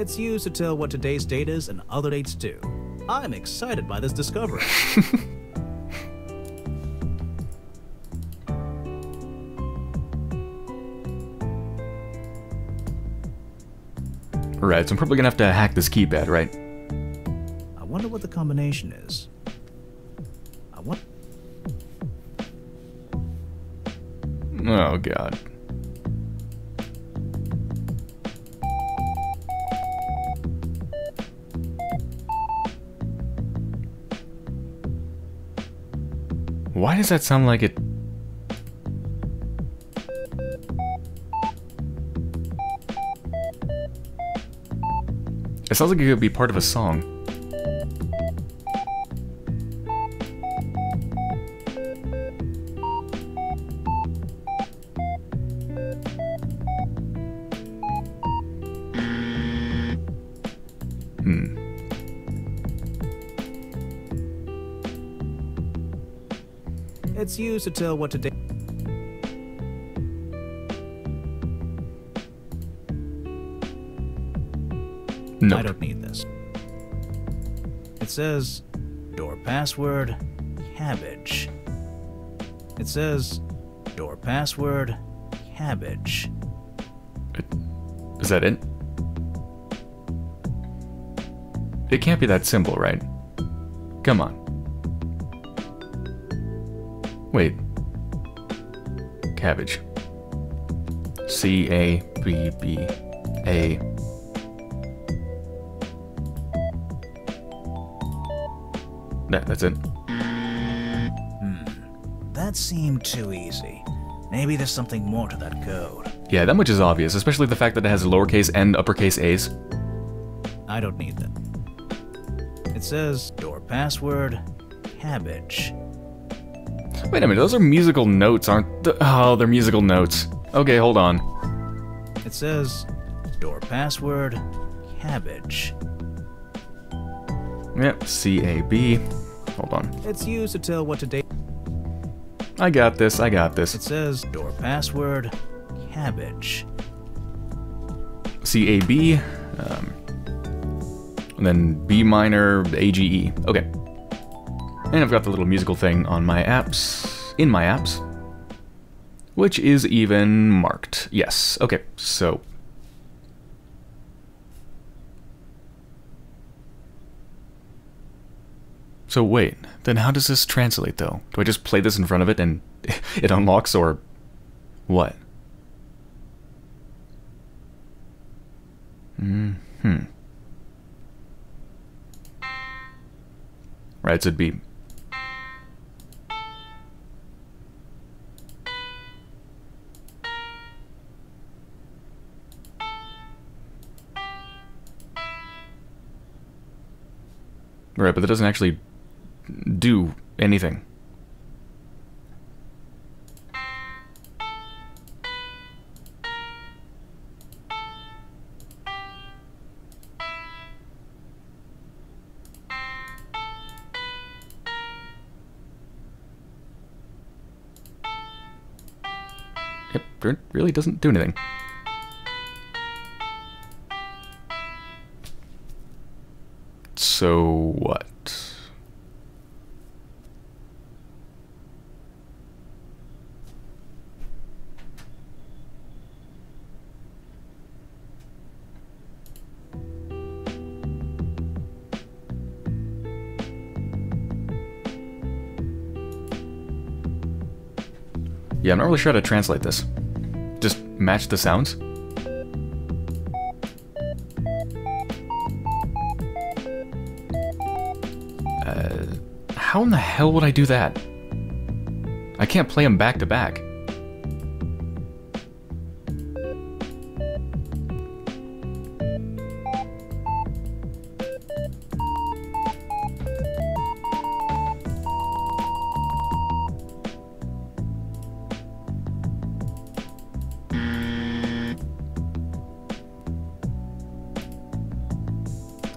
It's used to tell what today's date is and other dates too. I'm excited by this discovery. Right, so I'm probably gonna have to hack this keypad, right? I wonder what the combination is. I want. Oh god. Why does that sound like it... It sounds like it could be part of a song. Used to tell what today. No. I don't need this. It says door password cabbage. It says door password cabbage. Is that it? It can't be that simple, right? Come on. Wait. Cabbage. C A B B A. That, that's it. Hmm. That seemed too easy. Maybe there's something more to that code. Yeah, that much is obvious, especially the fact that it has lowercase and uppercase A's. I don't need that. It says door password cabbage. Wait a minute, those are musical notes, aren't th Oh, they're musical notes. Okay, hold on. It says door password cabbage. Yep, C A B. Hold on. It's used to tell what today. I got this, I got this. It says door password cabbage. C A B. Um, and then B minor, A G E. Okay. And I've got the little musical thing on my apps, in my apps, which is even marked. Yes. Okay, so. So wait, then how does this translate though? Do I just play this in front of it and it unlocks or what? Hmm. Right, so it'd be Right, but that doesn't actually do anything. Yep, it really doesn't do anything. So what? Yeah, I'm not really sure how to translate this. Just match the sounds? How in the hell would I do that? I can't play them back to back.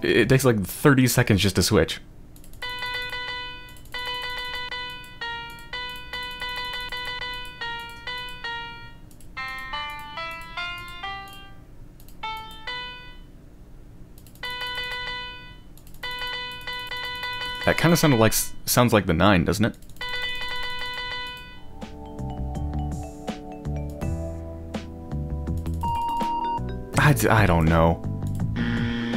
It takes like 30 seconds just to switch. That kind of sounded like sounds like the 9, doesn't it? I, I don't know.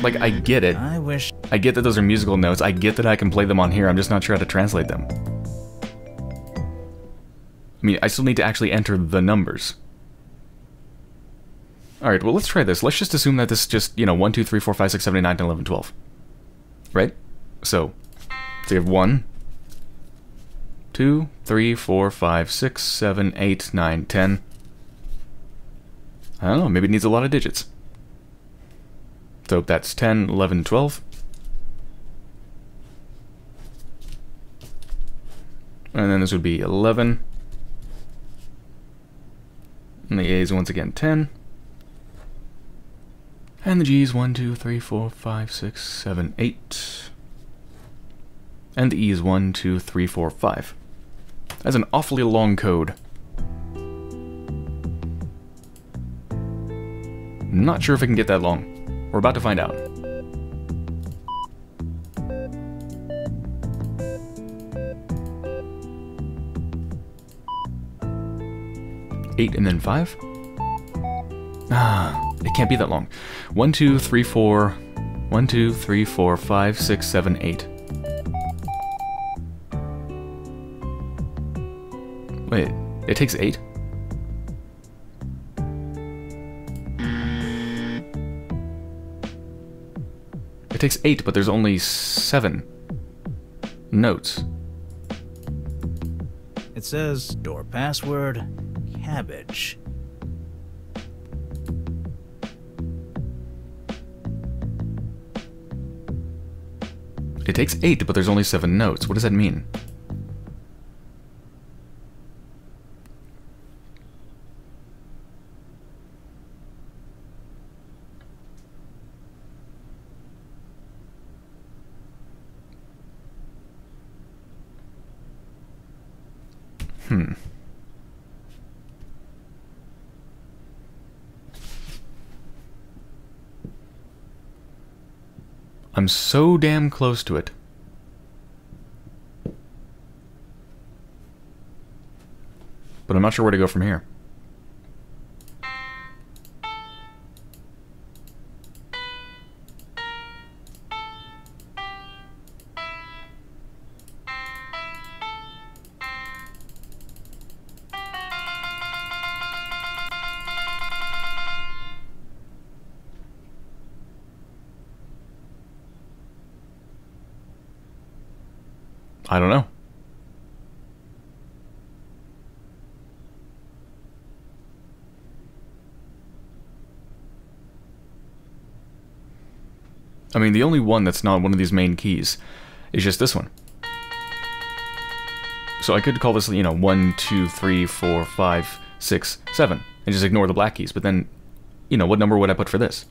Like, I get it. I wish. I get that those are musical notes. I get that I can play them on here. I'm just not sure how to translate them. I mean, I still need to actually enter the numbers. Alright, well, let's try this. Let's just assume that this is just, you know, 1, 2, 3, 4, 5, 6, 7, 8, 9, 10, 11, 12. Right? So, so you have 1, 2, 3, 4, 5, 6, 7, 8, 9, 10. I don't know, maybe it needs a lot of digits. So that's 10, 11, 12. And then this would be 11. And the A is once again 10. And the G is 1, 2, 3, 4, 5, 6, 7, 8. And the E is 1, 2, 3, 4, 5. That's an awfully long code. Not sure if I can get that long. We're about to find out. Eight and then five? Ah, it can't be that long. One, two, three, four. One, two, three, four, five, six, seven, eight. Wait, it takes eight? It takes eight, but there's only seven notes. It says door password cabbage. It takes eight, but there's only seven notes. What does that mean? Hmm. I'm so damn close to it. But I'm not sure where to go from here. The only one that's not one of these main keys is just this one. So I could call this, you know, 1, 2, 3, 4, 5, 6, 7, and just ignore the black keys. But then, you know, what number would I put for this?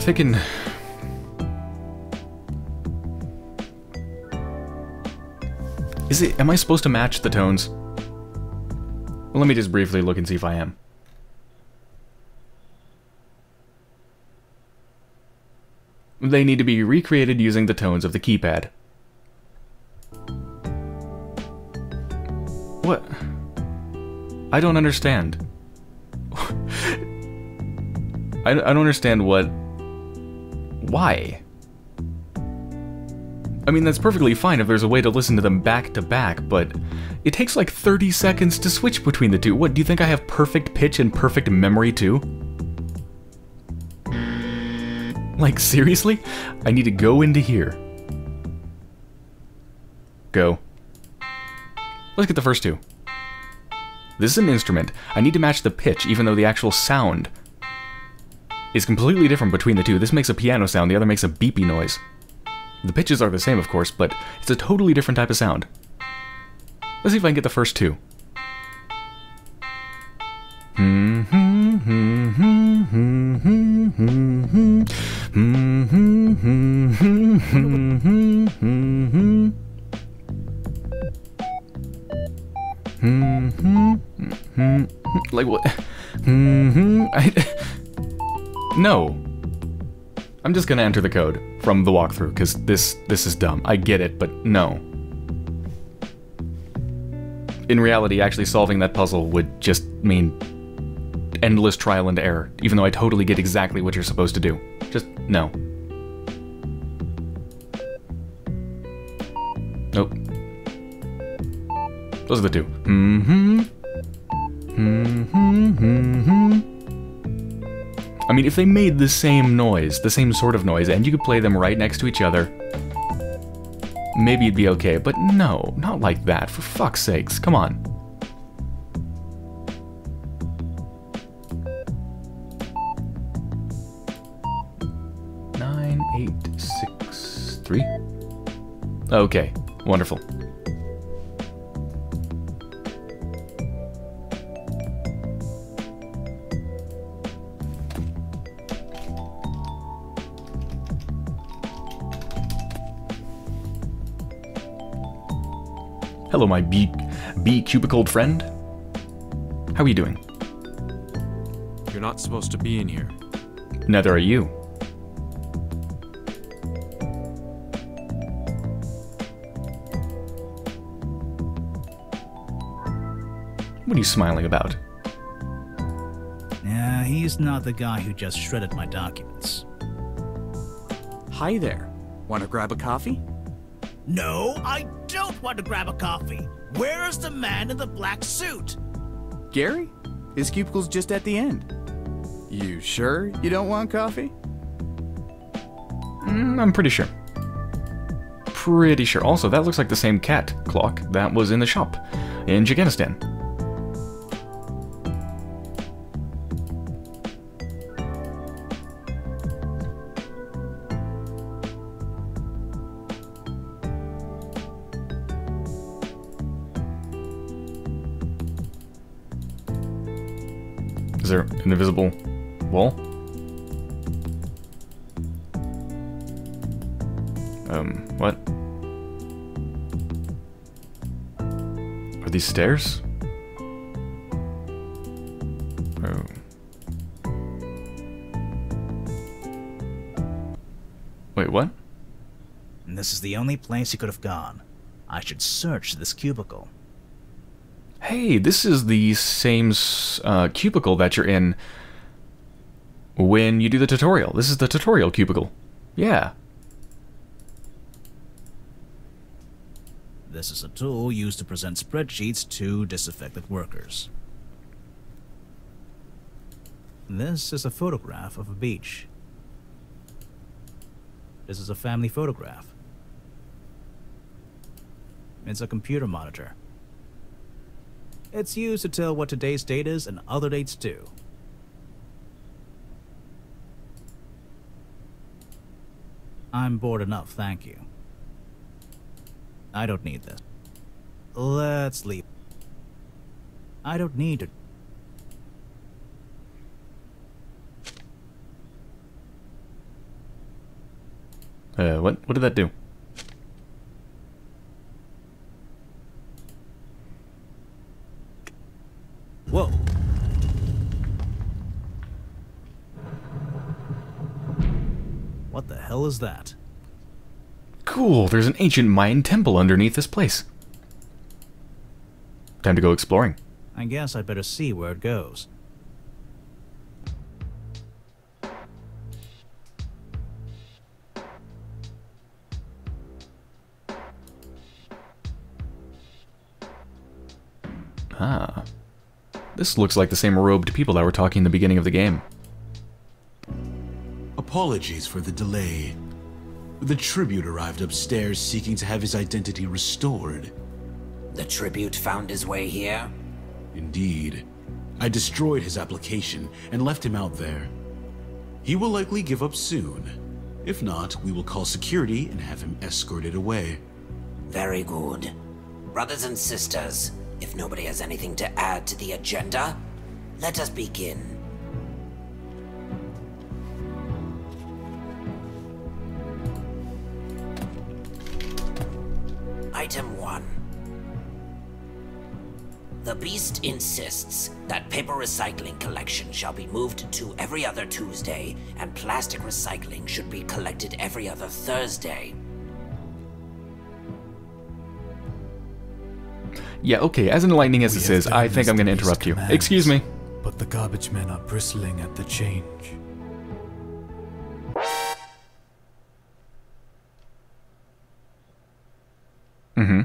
Thinking... Is it... Am I supposed to match the tones? Well, let me just briefly look and see if I am. They need to be recreated using the tones of the keypad. What? I don't understand. I, I don't understand what... Why? I mean, that's perfectly fine if there's a way to listen to them back to back, but it takes like 30 seconds to switch between the two. What, do you think I have perfect pitch and perfect memory too? Like, seriously? I need to go into here. Go. Let's get the first two. This is an instrument. I need to match the pitch, even though the actual sound is completely different between the two. This makes a piano sound, the other makes a beepy noise. The pitches are the same, of course, but it's a totally different type of sound. Let's see if I can get the first two. like what? no. I'm just gonna enter the code from the walkthrough because this this is dumb. I get it, but no. In reality, actually solving that puzzle would just mean endless trial and error, even though I totally get exactly what you're supposed to do. Just no. Nope. Those are the two. Mm-hmm. Mm-hmm. Mm-hmm. I mean, if they made the same noise, the same sort of noise, and you could play them right next to each other, maybe it'd be okay. But no, not like that, for fuck's sakes. Come on. Nine, eight, six, three. Okay, wonderful. Hello, my bee, bee cubicled friend. How are you doing? You're not supposed to be in here. Neither are you. What are you smiling about? Yeah, he's not the guy who just shredded my documents. Hi there. Want to grab a coffee? No, I don't want to grab a coffee. Where is the man in the black suit? Gary? His cubicle's just at the end. You sure you don't want coffee? Mm, I'm pretty sure. Pretty sure. Also, that looks like the same cat clock that was in the shop in Gigantistan. Is there an invisible wall? Um, what? Are these stairs? Oh. Wait, what? And this is the only place he could have gone. I should search this cubicle. Hey, this is the same uh, cubicle that you're in when you do the tutorial. This is the tutorial cubicle. Yeah. This is a tool used to present spreadsheets to disaffected workers. This is a photograph of a beach. This is a family photograph. It's a computer monitor. It's used to tell what today's date is and other dates too. I'm bored enough, thank you. I don't need this. Let's leave. I don't need to. Uh, what? What did that do? Whoa. What the hell is that? Cool, there's an ancient Mayan temple underneath this place. Time to go exploring. I guess I'd better see where it goes. Ah. This looks like the same robed people that were talking in the beginning of the game. Apologies for the delay. The tribute arrived upstairs seeking to have his identity restored. The tribute found his way here? Indeed. I destroyed his application and left him out there. He will likely give up soon. If not, we will call security and have him escorted away. Very good. Brothers and sisters, if nobody has anything to add to the agenda, let us begin. Item 1. The Beast insists that paper recycling collection shall be moved to every other Tuesday, and plastic recycling should be collected every other Thursday. Yeah, okay, as enlightening as We this is, I think I'm gonna beast interrupt you. Excuse me. But the garbage men are bristling at the change. Mm-hmm.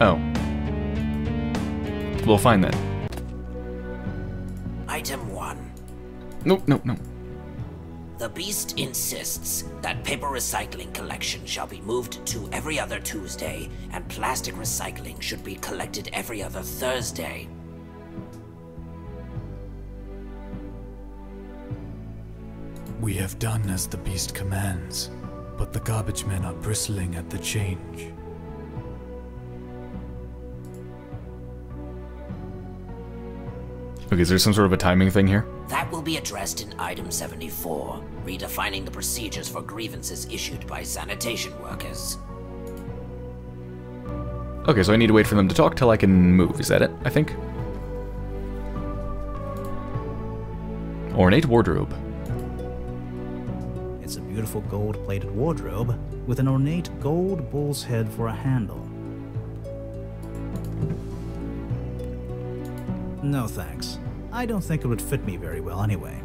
Oh. We'll find that. Item 1. Nope, nope, nope. The Beast insists that paper recycling collection shall be moved to every other Tuesday, and plastic recycling should be collected every other Thursday. We have done as the beast commands, but the garbage men are bristling at the change. Okay, is there some sort of a timing thing here? That will be addressed in Item 74, redefining the procedures for grievances issued by sanitation workers. Okay, so I need to wait for them to talk till I can move. Is that it, I think? Ornate wardrobe. It's a beautiful gold-plated wardrobe with an ornate gold bull's head for a handle. No thanks. I don't think it would fit me very well anyway.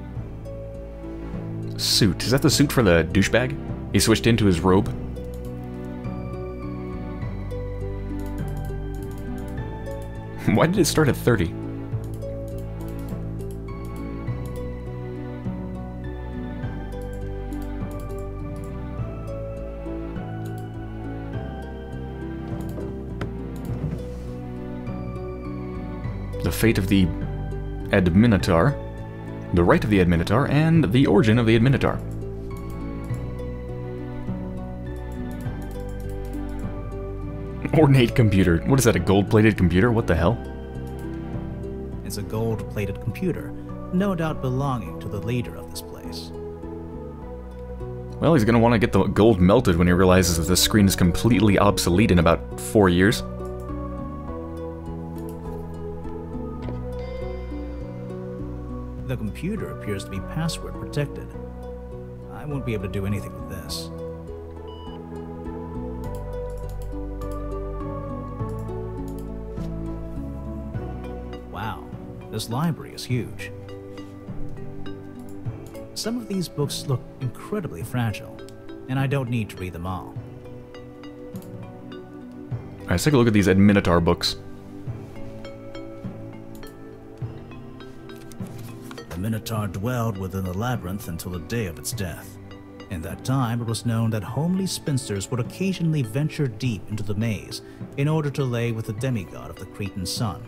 Suit. Is that the suit for the douchebag? He switched into his robe? Why did it start at 30? The fate of the Adminitar, the right of the Adminitar, and the origin of the Adminitar. Ornate computer. What is that, a gold-plated computer? What the hell? It's a gold-plated computer, no doubt belonging to the leader of this place. Well, he's gonna want to get the gold melted when he realizes that this screen is completely obsolete in about four years. Computer appears to be password protected. I won't be able to do anything with this. Wow, this library is huge. Some of these books look incredibly fragile, and I don't need to read them all. Alright, let's take a look at these Adminitar books. Minotaur dwelled within the labyrinth until the day of its death. In that time, it was known that homely spinsters would occasionally venture deep into the maze in order to lay with the demigod of the Cretan sun.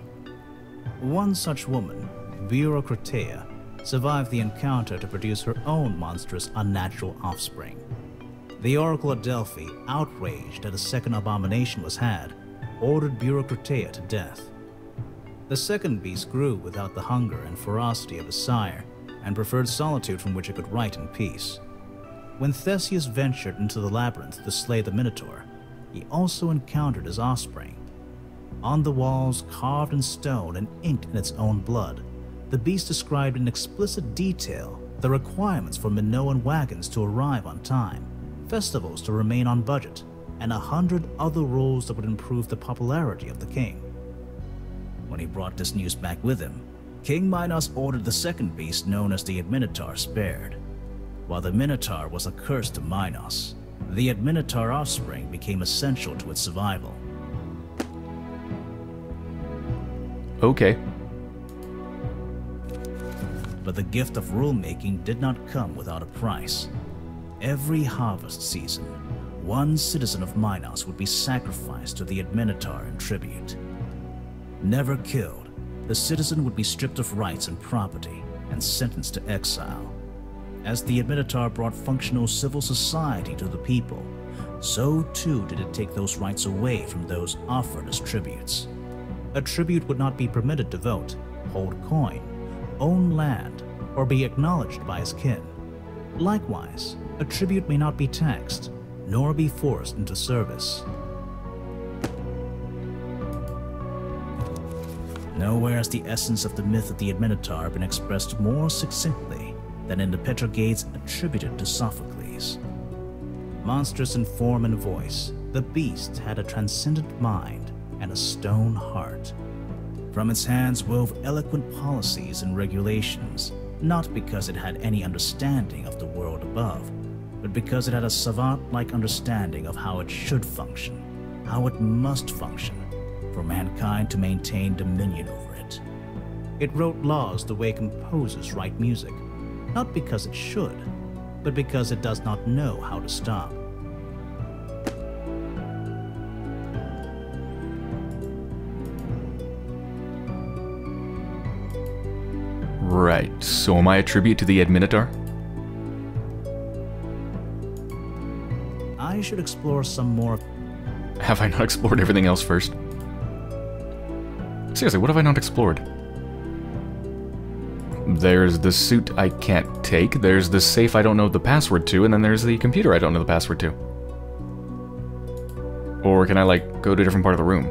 One such woman, Bureaucratea, survived the encounter to produce her own monstrous, unnatural offspring. The Oracle at Delphi, outraged that a second abomination was had, ordered Bureaucratea to death. The second beast grew without the hunger and ferocity of his sire, and preferred solitude from which it could write in peace. When Theseus ventured into the labyrinth to slay the Minotaur, he also encountered his offspring. On the walls, carved in stone and inked in its own blood, the beast described in explicit detail the requirements for Minoan wagons to arrive on time, festivals to remain on budget, and a hundred other rules that would improve the popularity of the king. When he brought this news back with him, King Minos ordered the second beast known as the Adminitar spared. While the Minotaur was a curse to Minos, the Adminitar offspring became essential to its survival. Okay. But the gift of rulemaking did not come without a price. Every harvest season, one citizen of Minos would be sacrificed to the Adminitar in tribute. Never killed, the citizen would be stripped of rights and property and sentenced to exile. As the Adminitar brought functional civil society to the people, so too did it take those rights away from those offered as tributes. A tribute would not be permitted to vote, hold coin, own land, or be acknowledged by his kin. Likewise, a tribute may not be taxed, nor be forced into service. Nowhere has the essence of the myth of the Adminitar been expressed more succinctly than in the Petrogades attributed to Sophocles. Monstrous in form and voice, the beast had a transcendent mind and a stone heart. From its hands wove eloquent policies and regulations, not because it had any understanding of the world above, but because it had a savant-like understanding of how it should function, how it must function, for mankind to maintain dominion over it. It wrote laws the way composers write music, not because it should, but because it does not know how to stop. Right, so am I a tribute to the Adminitar? I should explore some more Have I not explored everything else first? Seriously, what have I not explored? There's the suit I can't take, there's the safe I don't know the password to, and then there's the computer I don't know the password to. Or can I, like, go to a different part of the room?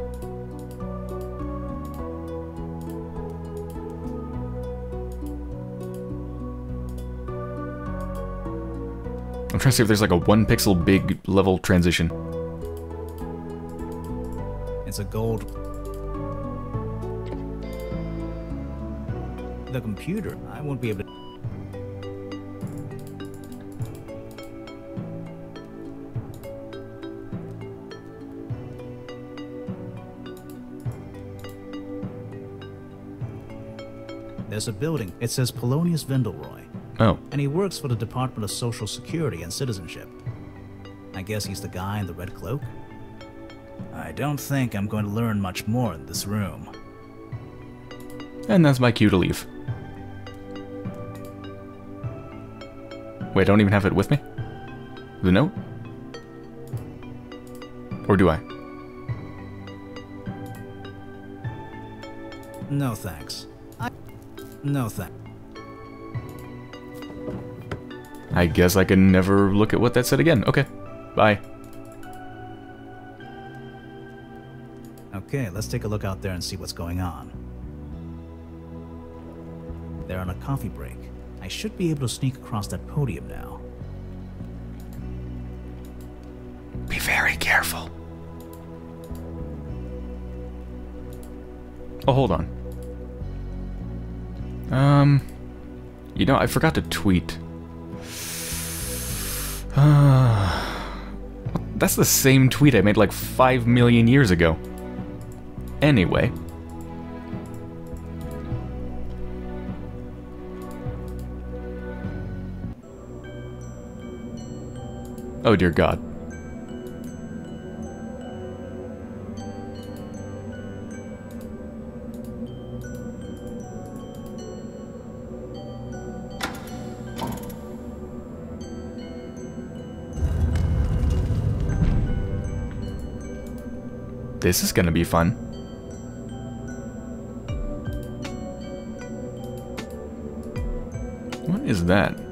I'm trying to see if there's like a one pixel big level transition. It's a gold. The computer, I won't be able to. There's a building. It says Polonius Vendelroy, Oh, and he works for the Department of Social Security and Citizenship. I guess he's the guy in the red cloak? I don't think I'm going to learn much more in this room. and that's my cue to leave. Wait, I don't even have it with me? The note? Or do I? No thanks. I... No thanks. I guess I can never look at what that said again. Okay, bye. Okay, let's take a look out there and see what's going on. They're on a coffee break. I should be able to sneak across that podium now. Be very careful. Oh, hold on. Um, you know, I forgot to tweet. That's the same tweet I made like 5 million years ago. Anyway. Oh dear god. This is gonna be fun. What is that?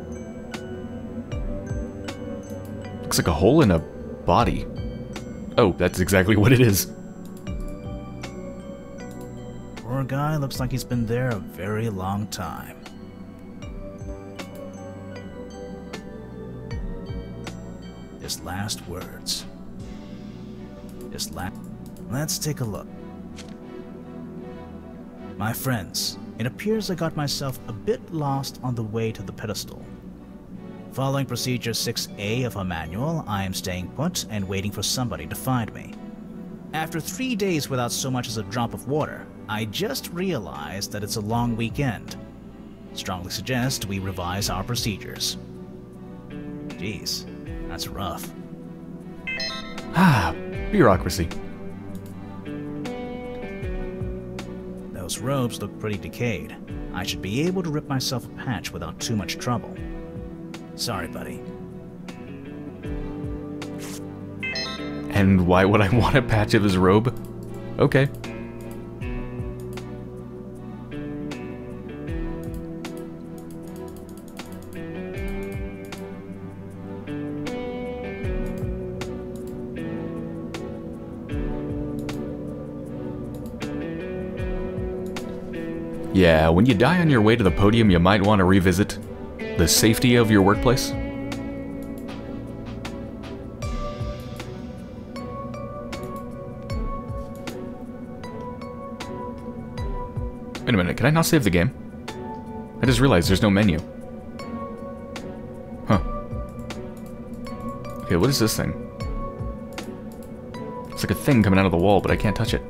Looks like a hole in a body. Oh, that's exactly what it is. Poor guy looks like he's been there a very long time. His last words. His last. Let's take a look. My friends, it appears I got myself a bit lost on the way to the pedestal. Following procedure 6A of our manual, I am staying put and waiting for somebody to find me. After three days without so much as a drop of water, I just realized that it's a long weekend. Strongly suggest we revise our procedures. Jeez, that's rough. Ah, bureaucracy. Those robes look pretty decayed. I should be able to rip myself a patch without too much trouble. Sorry, buddy. And why would I want a patch of his robe? Okay. Yeah, when you die on your way to the podium, you might want to revisit the safety of your workplace. Wait a minute, can I not save the game? I just realized there's no menu. Huh. Okay, what is this thing? It's like a thing coming out of the wall, but I can't touch it.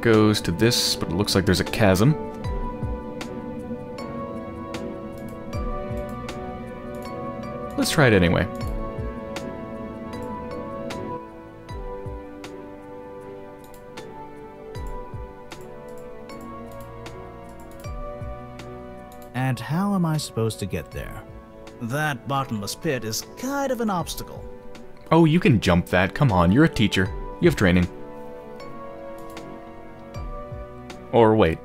Goes to this, but it looks like there's a chasm. Let's try it anyway. And how am I supposed to get there? That bottomless pit is kind of an obstacle. Oh, you can jump that. Come on, you're a teacher. You have training. Or wait,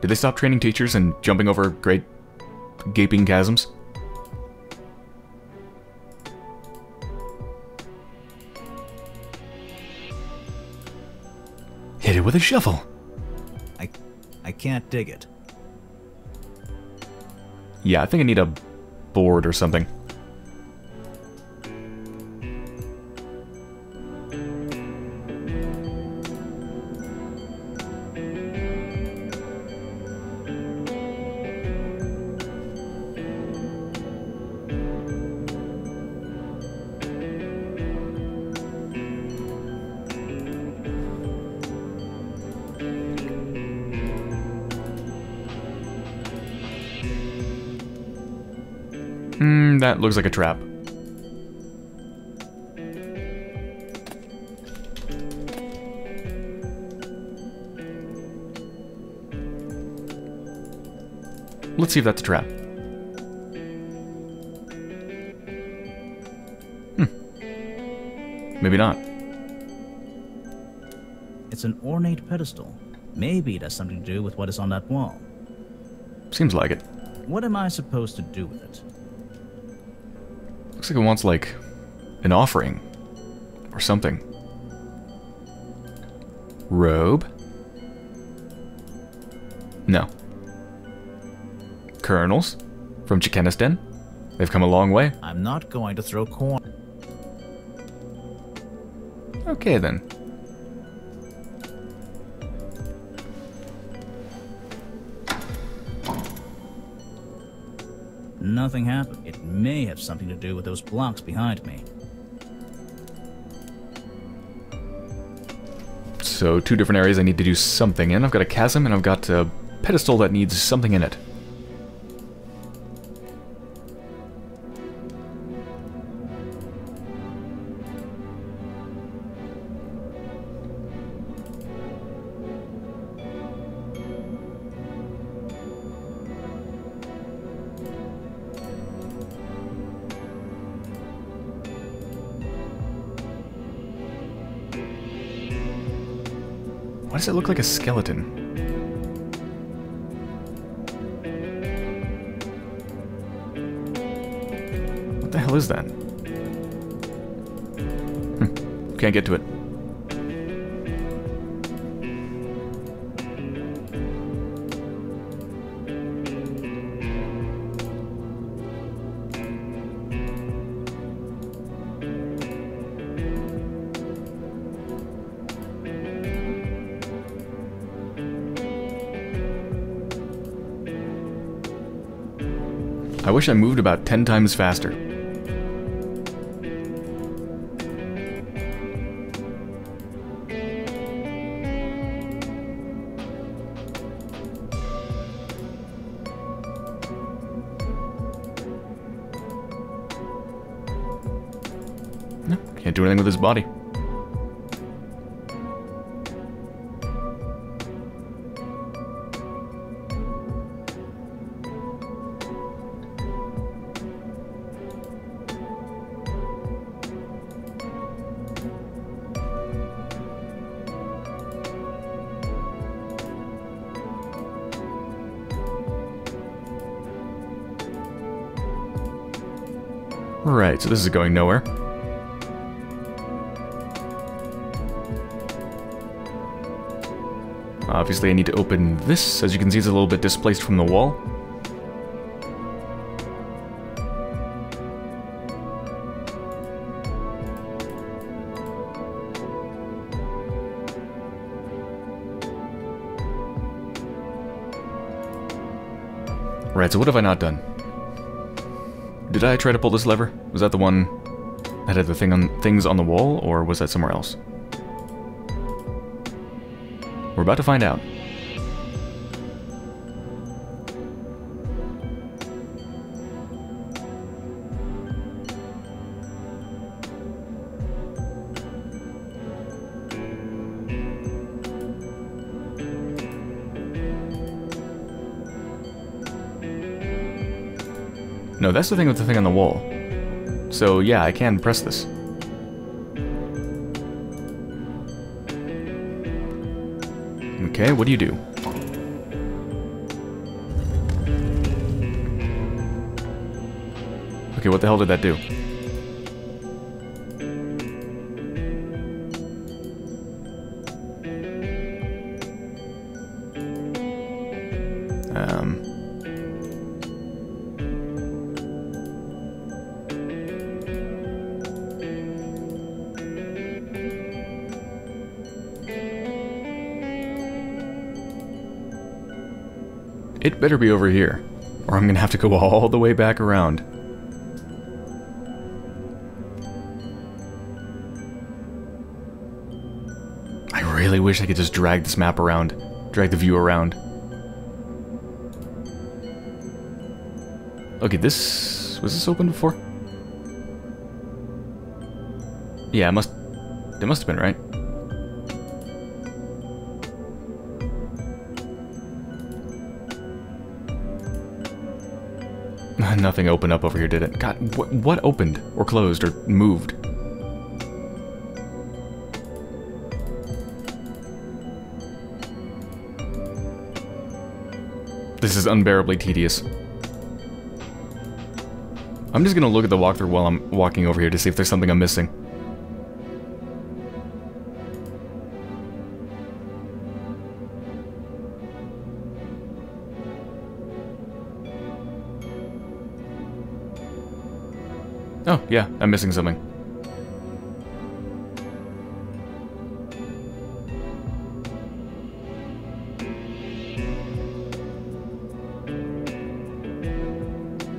did they stop training teachers and jumping over great gaping chasms? Hit it with a shovel. I, I can't dig it. Yeah, I think I need a board or something. That looks like a trap. Let's see if that's a trap. Hmm. Maybe not. It's an ornate pedestal. Maybe it has something to do with what is on that wall. Seems like it. What am I supposed to do with it? Looks like it wants, like, an offering. Or something. Robe? No. Kernels? From Chikenistan? They've come a long way. I'm not going to throw corn. Okay, then. Nothing happened. May have something to do with those blocks behind me. So, two different areas I need to do something in. I've got a chasm and I've got a pedestal that needs something in it. Does it look like a skeleton? What the hell is that? Hmm. Can't get to it. wish I moved about 10 times faster. Can't do anything with his body. So this is going nowhere. Obviously I need to open this. As you can see, it's a little bit displaced from the wall. Right, so what have I not done? Did I try to pull this lever? Was that the one that had the thing on things on the wall, or was that somewhere else? We're about to find out. No, that's the thing with the thing on the wall. So yeah, I can press this. Okay, what do you do? Okay, what the hell did that do? Better be over here, or I'm gonna have to go all the way back around. I really wish I could just drag this map around, drag the view around. Okay, this... was this open before? Yeah, it must... it must have been, right? Nothing opened up over here, did it? God, wh what opened? Or closed? Or moved? This is unbearably tedious. I'm just gonna look at the walkthrough while I'm walking over here to see if there's something I'm missing. Oh, yeah, I'm missing something.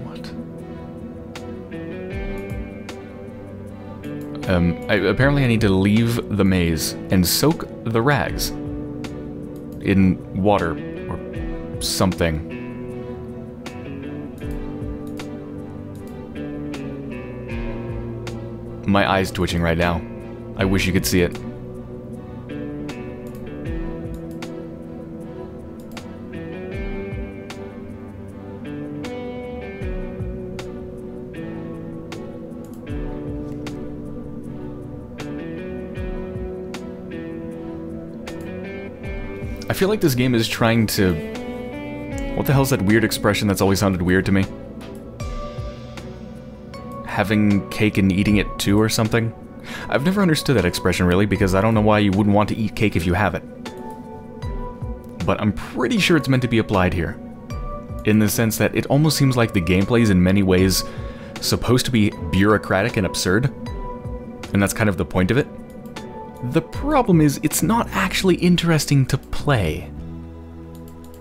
What? Um, I, apparently I need to leave the maze and soak the rags in water or something. My eye's twitching right now. I wish you could see it. I feel like this game is trying to... What the hell's that weird expression that's always sounded weird to me? Having cake and eating it too or something? I've never understood that expression really because I don't know why you wouldn't want to eat cake if you have it. But I'm pretty sure it's meant to be applied here. In the sense that it almost seems like the gameplay is in many ways supposed to be bureaucratic and absurd. And that's kind of the point of it. The problem is it's not actually interesting to play.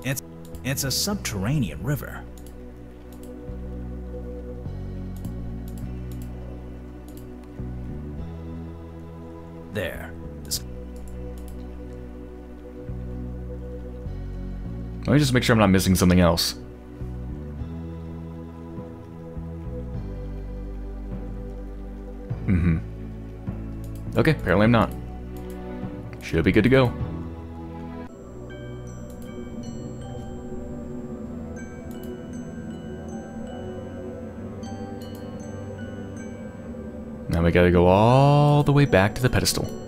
It's it's a subterranean river. Me just make sure I'm not missing something else. Mm-hmm. Okay, apparently I'm not. Should be good to go. Now we gotta go all the way back to the pedestal.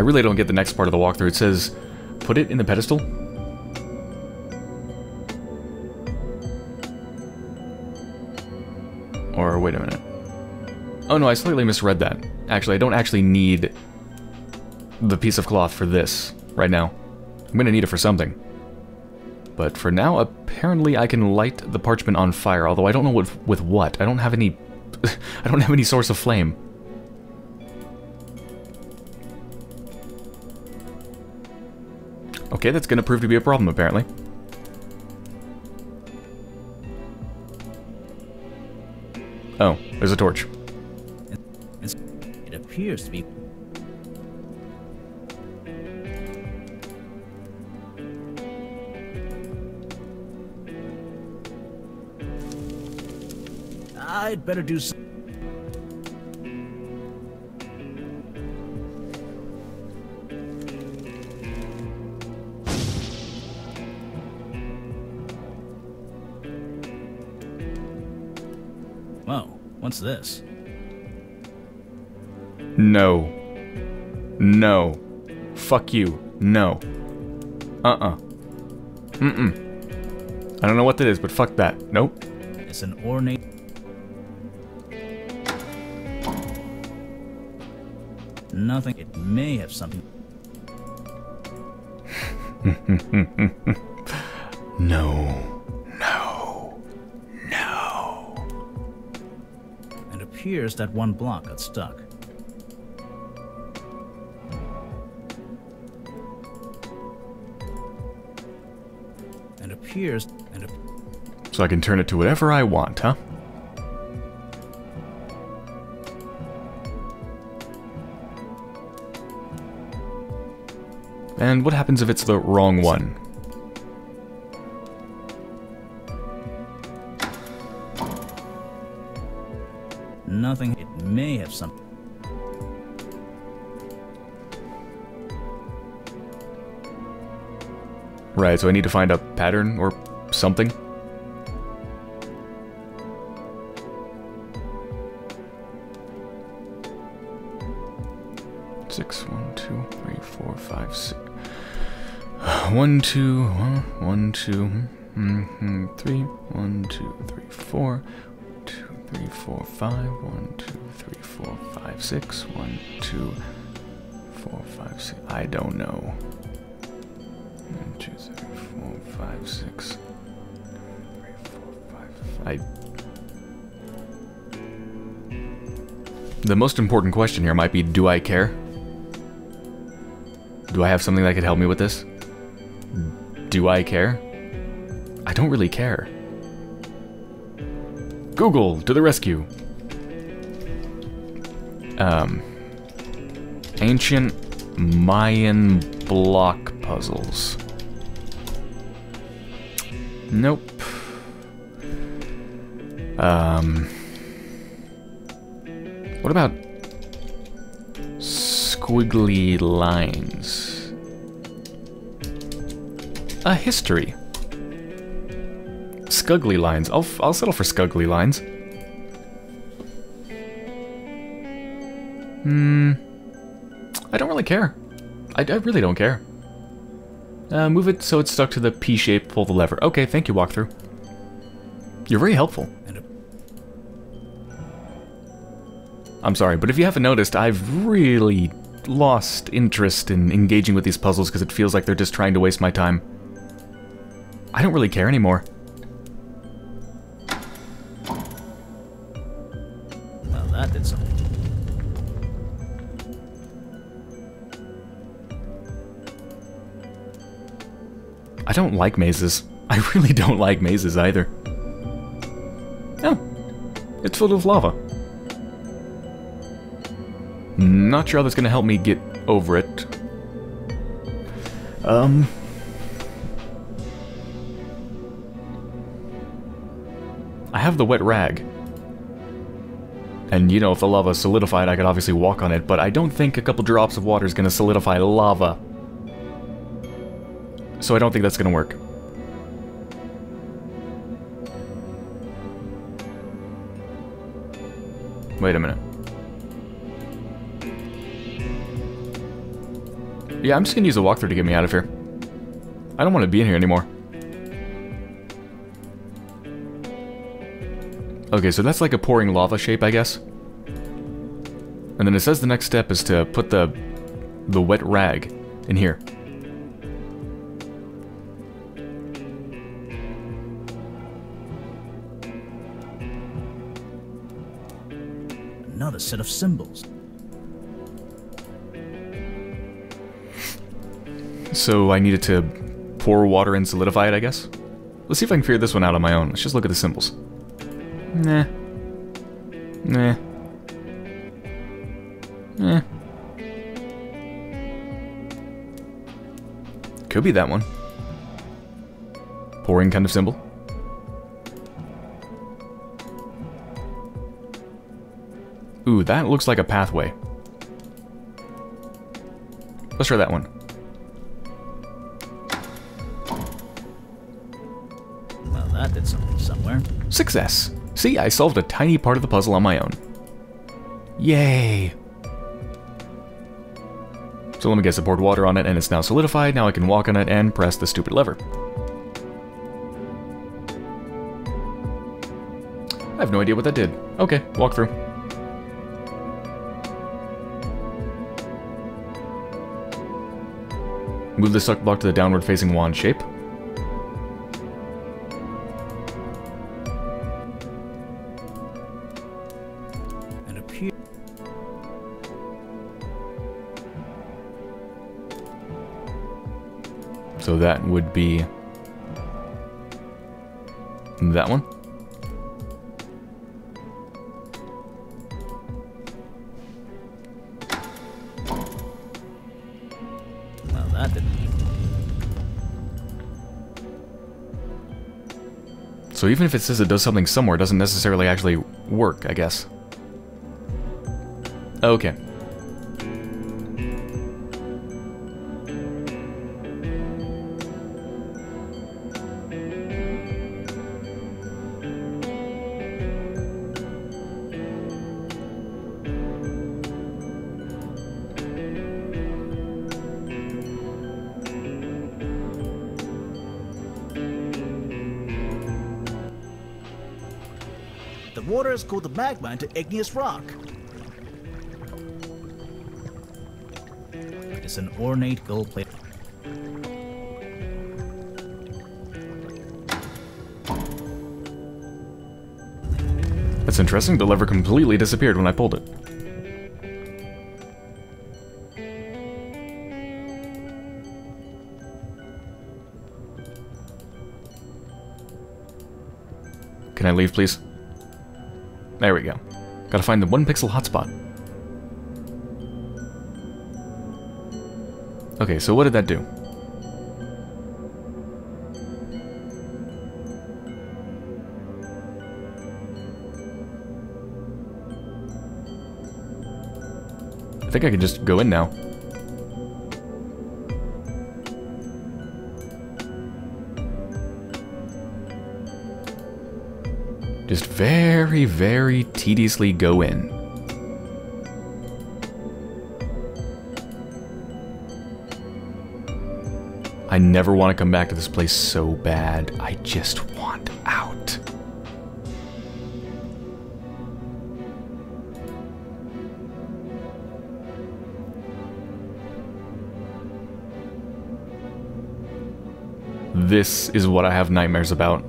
I really don't get the next part of the walkthrough. It says, put it in the pedestal? Or wait a minute. Oh no, I slightly misread that. Actually, I don't actually need the piece of cloth for this right now. I'm gonna need it for something. But for now, apparently I can light the parchment on fire, although I don't know what, with what. I don't have any... I don't have any source of flame. Okay, that's gonna prove to be a problem, apparently. Oh, there's a torch. It appears to be. I'd better do some. What's this? No. No. Fuck you. No. Uh-uh. Mm-mm. I don't know what that is, but fuck that. Nope. It's an ornate. Nothing. It may have something. No. No. Appears that one block got stuck. It appears. And it, So I can turn it to whatever I want, huh? And what happens if it's the wrong one? Right, so I need to find a pattern or something? Six, one, two, three, four, five, six. One, two, one, two, mm, mm, three, one, two, three, four, two, three, four, five, one, two, three, four, five, six, one, two, four, five, six. I don't know. One, two, three, four, five, six. Three, four, five. I. The most important question here might be do I care? Do I have something that could help me with this? Do I care? I don't really care. Google to the rescue. Um. Ancient Mayan block puzzles. Nope. Um. What about squiggly lines? A history. Scuggly lines. I'll, I'll settle for scuggly lines. Hmm. I don't really care. I, I really don't care. Uh, move it so it's stuck to the P shape, pull the lever. Okay, thank you, walkthrough. You're very helpful. I'm sorry, but if you haven't noticed, I've really lost interest in engaging with these puzzles because it feels like they're just trying to waste my time. I don't really care anymore. Don't like mazes. I really don't like mazes either. Oh, it's full of lava. Not sure how that's going to help me get over it. Um... I have the wet rag. And, you know, if the lava solidified, I could obviously walk on it, but I don't think a couple drops of water is going to solidify lava. So I don't think that's going to work. Wait a minute. Yeah, I'm just gonna use a walkthrough to get me out of here. I don't want to be in here anymore. Okay, so that's like a pouring lava shape, I guess. And then it says the next step is to put the the wet rag in here. Another set of symbols. So I needed to pour water and solidify it, I guess? Let's see if I can figure this one out on my own. Let's just look at the symbols. Nah. Nah. Eh. Could be that one. Pouring kind of symbol. That looks like a pathway. Let's try that one. Well, that did something somewhere. Success! See, I solved a tiny part of the puzzle on my own. Yay! So let me guess, I poured water on it and it's now solidified, now I can walk on it and press the stupid lever. I have no idea what that did. Okay, walk through. Move the suck block to the downward facing wand shape. So that would be that one. So even if it says it does something somewhere, it doesn't necessarily actually work, I guess. Okay. The water has cooled the magma into igneous rock. It's an ornate gold plate. That's interesting. The lever completely disappeared when I pulled it. Can I leave, please? There we go. Gotta find the one pixel hotspot. Okay, so what did that do? I think I can just go in now. Very, very tediously go in. I never want to come back to this place so bad. I just want out. This is what I have nightmares about.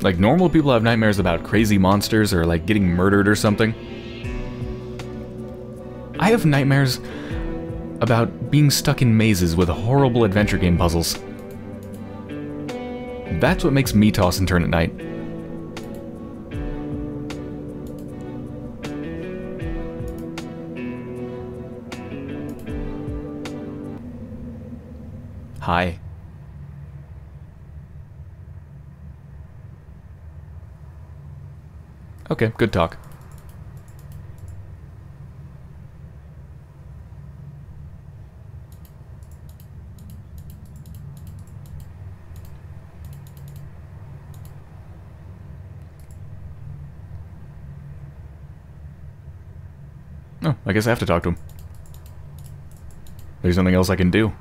Like, normal people have nightmares about crazy monsters or, like, getting murdered or something. I have nightmares about being stuck in mazes with horrible adventure game puzzles. That's what makes me toss and turn at night. Hi. Okay, good talk. Oh, I guess I have to talk to him. There's nothing else I can do.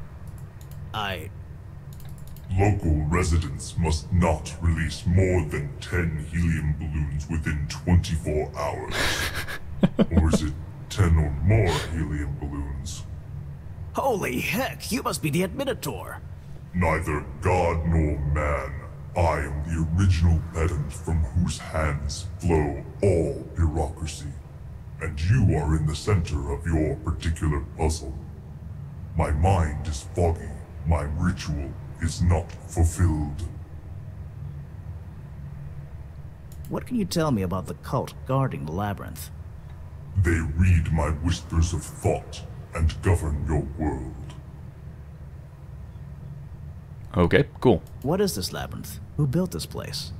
I. Local residents must not release more than 10 helium balloons within 24 hours. or is it 10 or more helium balloons? Holy heck, you must be the Adminotaur! Neither god nor man. I am the original pedant from whose hands flow all bureaucracy. And you are in the center of your particular puzzle. My mind is foggy. My ritual is not fulfilled. What can you tell me about the cult guarding the labyrinth? They read my whispers of thought and govern your world. Okay, cool. What is this labyrinth? Who built this place?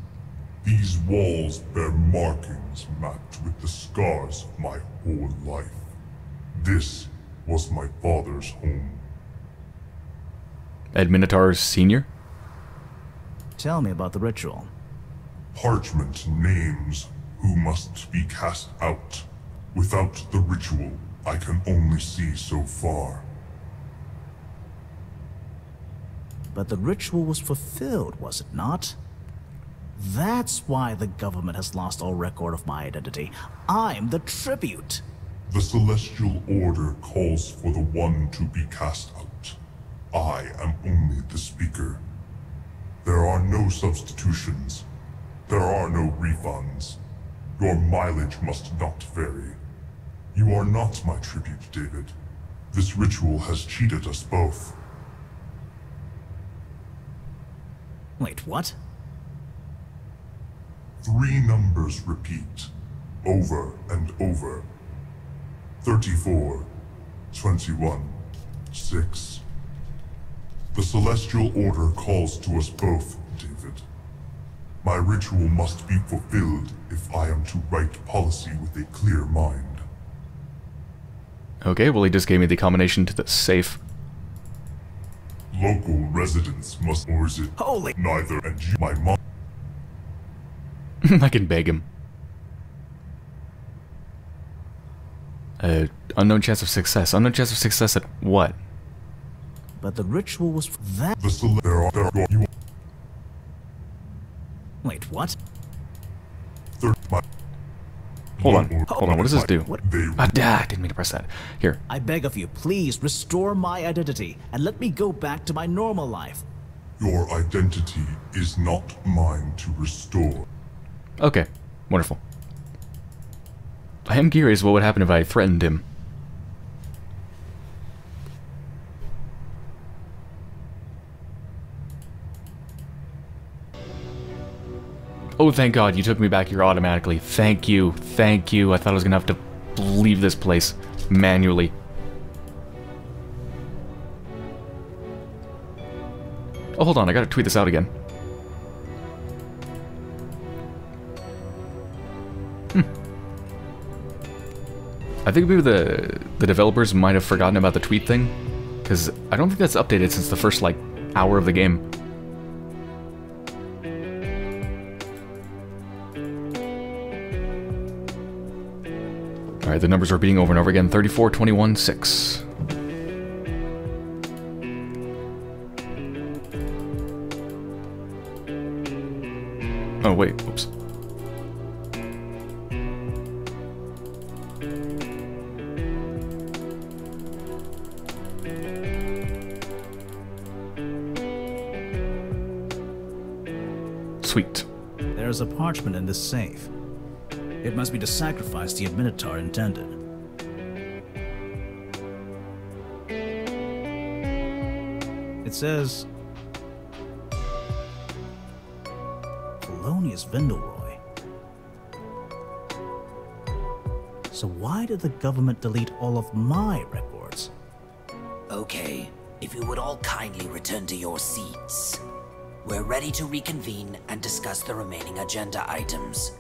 These walls bear markings mapped with the scars of my whole life. This was my father's home. Adminotaur Senior? Tell me about the ritual. Parchment names who must be cast out. Without the ritual, I can only see so far. But the ritual was fulfilled, was it not? That's why the government has lost all record of my identity. I'm the tribute. The Celestial Order calls for the one to be cast out. I am only the speaker. There are no substitutions. There are no refunds. Your mileage must not vary. You are not my tribute, David. This ritual has cheated us both. Wait, what? Three numbers repeat, over and over. 34, 21, 6. The Celestial Order calls to us both. My ritual must be fulfilled if I am to write policy with a clear mind. Okay, well he just gave me the combination to the safe. Local residents must, or is it Holy- neither? And you, my mom. I can beg him. Uh, unknown chance of success. Unknown chance of success at what? But the ritual was that. The cele- there are, there are, you, Wait, what? third, my, Hold on. Hold on. What does this do? What? They Ah, da, I didn't mean to press that. Here. I beg of you, please restore my identity and let me go back to my normal life. Your identity is not mine to restore. Okay. Wonderful. I am curious what would happen if I threatened him. Oh, thank God, you took me back here automatically. Thank you. Thank you. I thought I was gonna have to leave this place manually. Oh, hold on, I gotta tweet this out again. Hmm. I think maybe the the developers might have forgotten about the tweet thing, because I don't think that's updated since the first like hour of the game. The numbers are repeating over and over again: 34, 21, 6. Oh wait, oops. Sweet. There's a parchment in this safe. It must be the sacrifice the Adminotaur intended. It says Polonius Vindelroy. So why did the government delete all of my records? Okay, if you would all kindly return to your seats. We're ready to reconvene and discuss the remaining agenda items.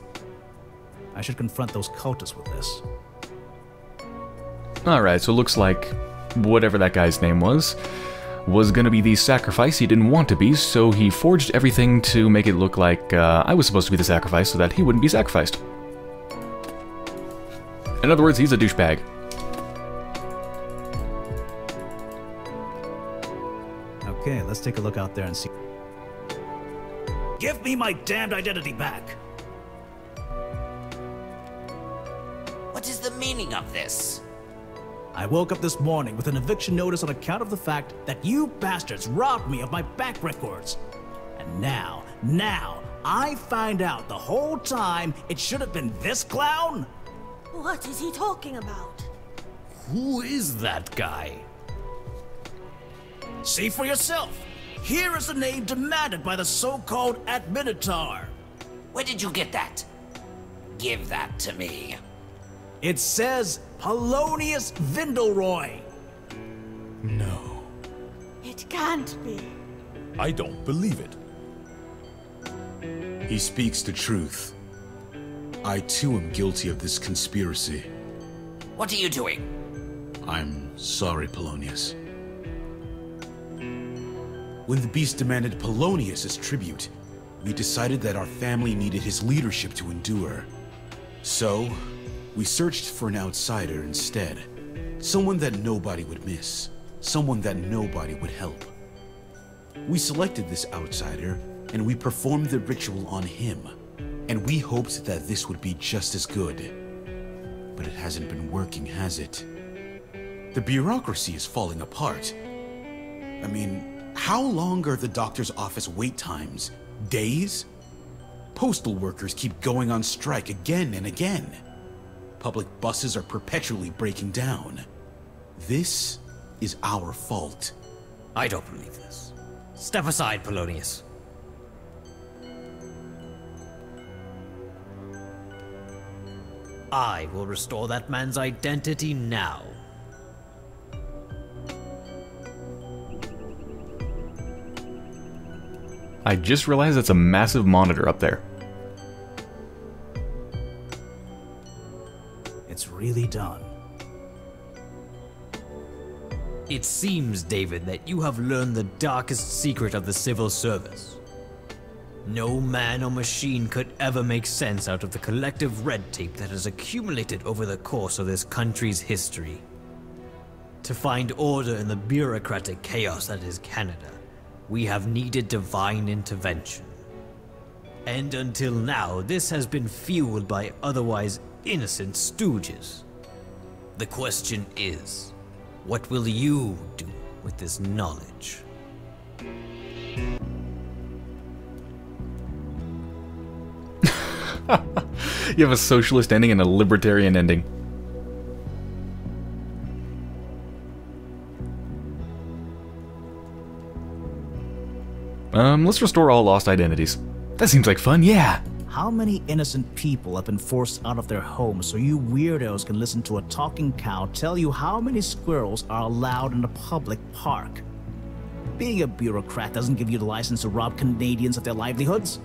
I should confront those cultists with this. Alright, so it looks like whatever that guy's name was was gonna be the sacrifice he didn't want to be, so he forged everything to make it look like uh, I was supposed to be the sacrifice so that he wouldn't be sacrificed. In other words, he's a douchebag. Okay, let's take a look out there and see. Give me my damned identity back! Meaning of this? I woke up this morning with an eviction notice on account of the fact that you bastards robbed me of my back records. And now, now, I find out the whole time it should have been this clown? What is he talking about? Who is that guy? See for yourself. Here is the name demanded by the so-called Adminotaur. Where did you get that? Give that to me. It says Polonius Vindelroy. No. It can't be. I don't believe it. He speaks the truth. I too am guilty of this conspiracy. What are you doing? I'm sorry, Polonius. When the beast demanded Polonius as tribute, we decided that our family needed his leadership to endure. So, we searched for an outsider instead. Someone that nobody would miss. Someone that nobody would help. We selected this outsider, and we performed the ritual on him. And we hoped that this would be just as good. But it hasn't been working, has it? The bureaucracy is falling apart. I mean, how long are the doctor's office wait times? Days? Postal workers keep going on strike again and again. Public buses are perpetually breaking down. This is our fault. I don't believe this. Step aside, Polonius. I will restore that man's identity now. I just realized that's a massive monitor up there. It's really done. It seems, David, that you have learned the darkest secret of the civil service. No man or machine could ever make sense out of the collective red tape that has accumulated over the course of this country's history. To find order in the bureaucratic chaos that is Canada, we have needed divine intervention. And until now, this has been fueled by otherwise innocent stooges. The question is, what will you do with this knowledge? you have a socialist ending and a libertarian ending. Um, let's restore all lost identities. That seems like fun, yeah. How many innocent people have been forced out of their homes so you weirdos can listen to a talking cow tell you how many squirrels are allowed in a public park? Being a bureaucrat doesn't give you the license to rob Canadians of their livelihoods.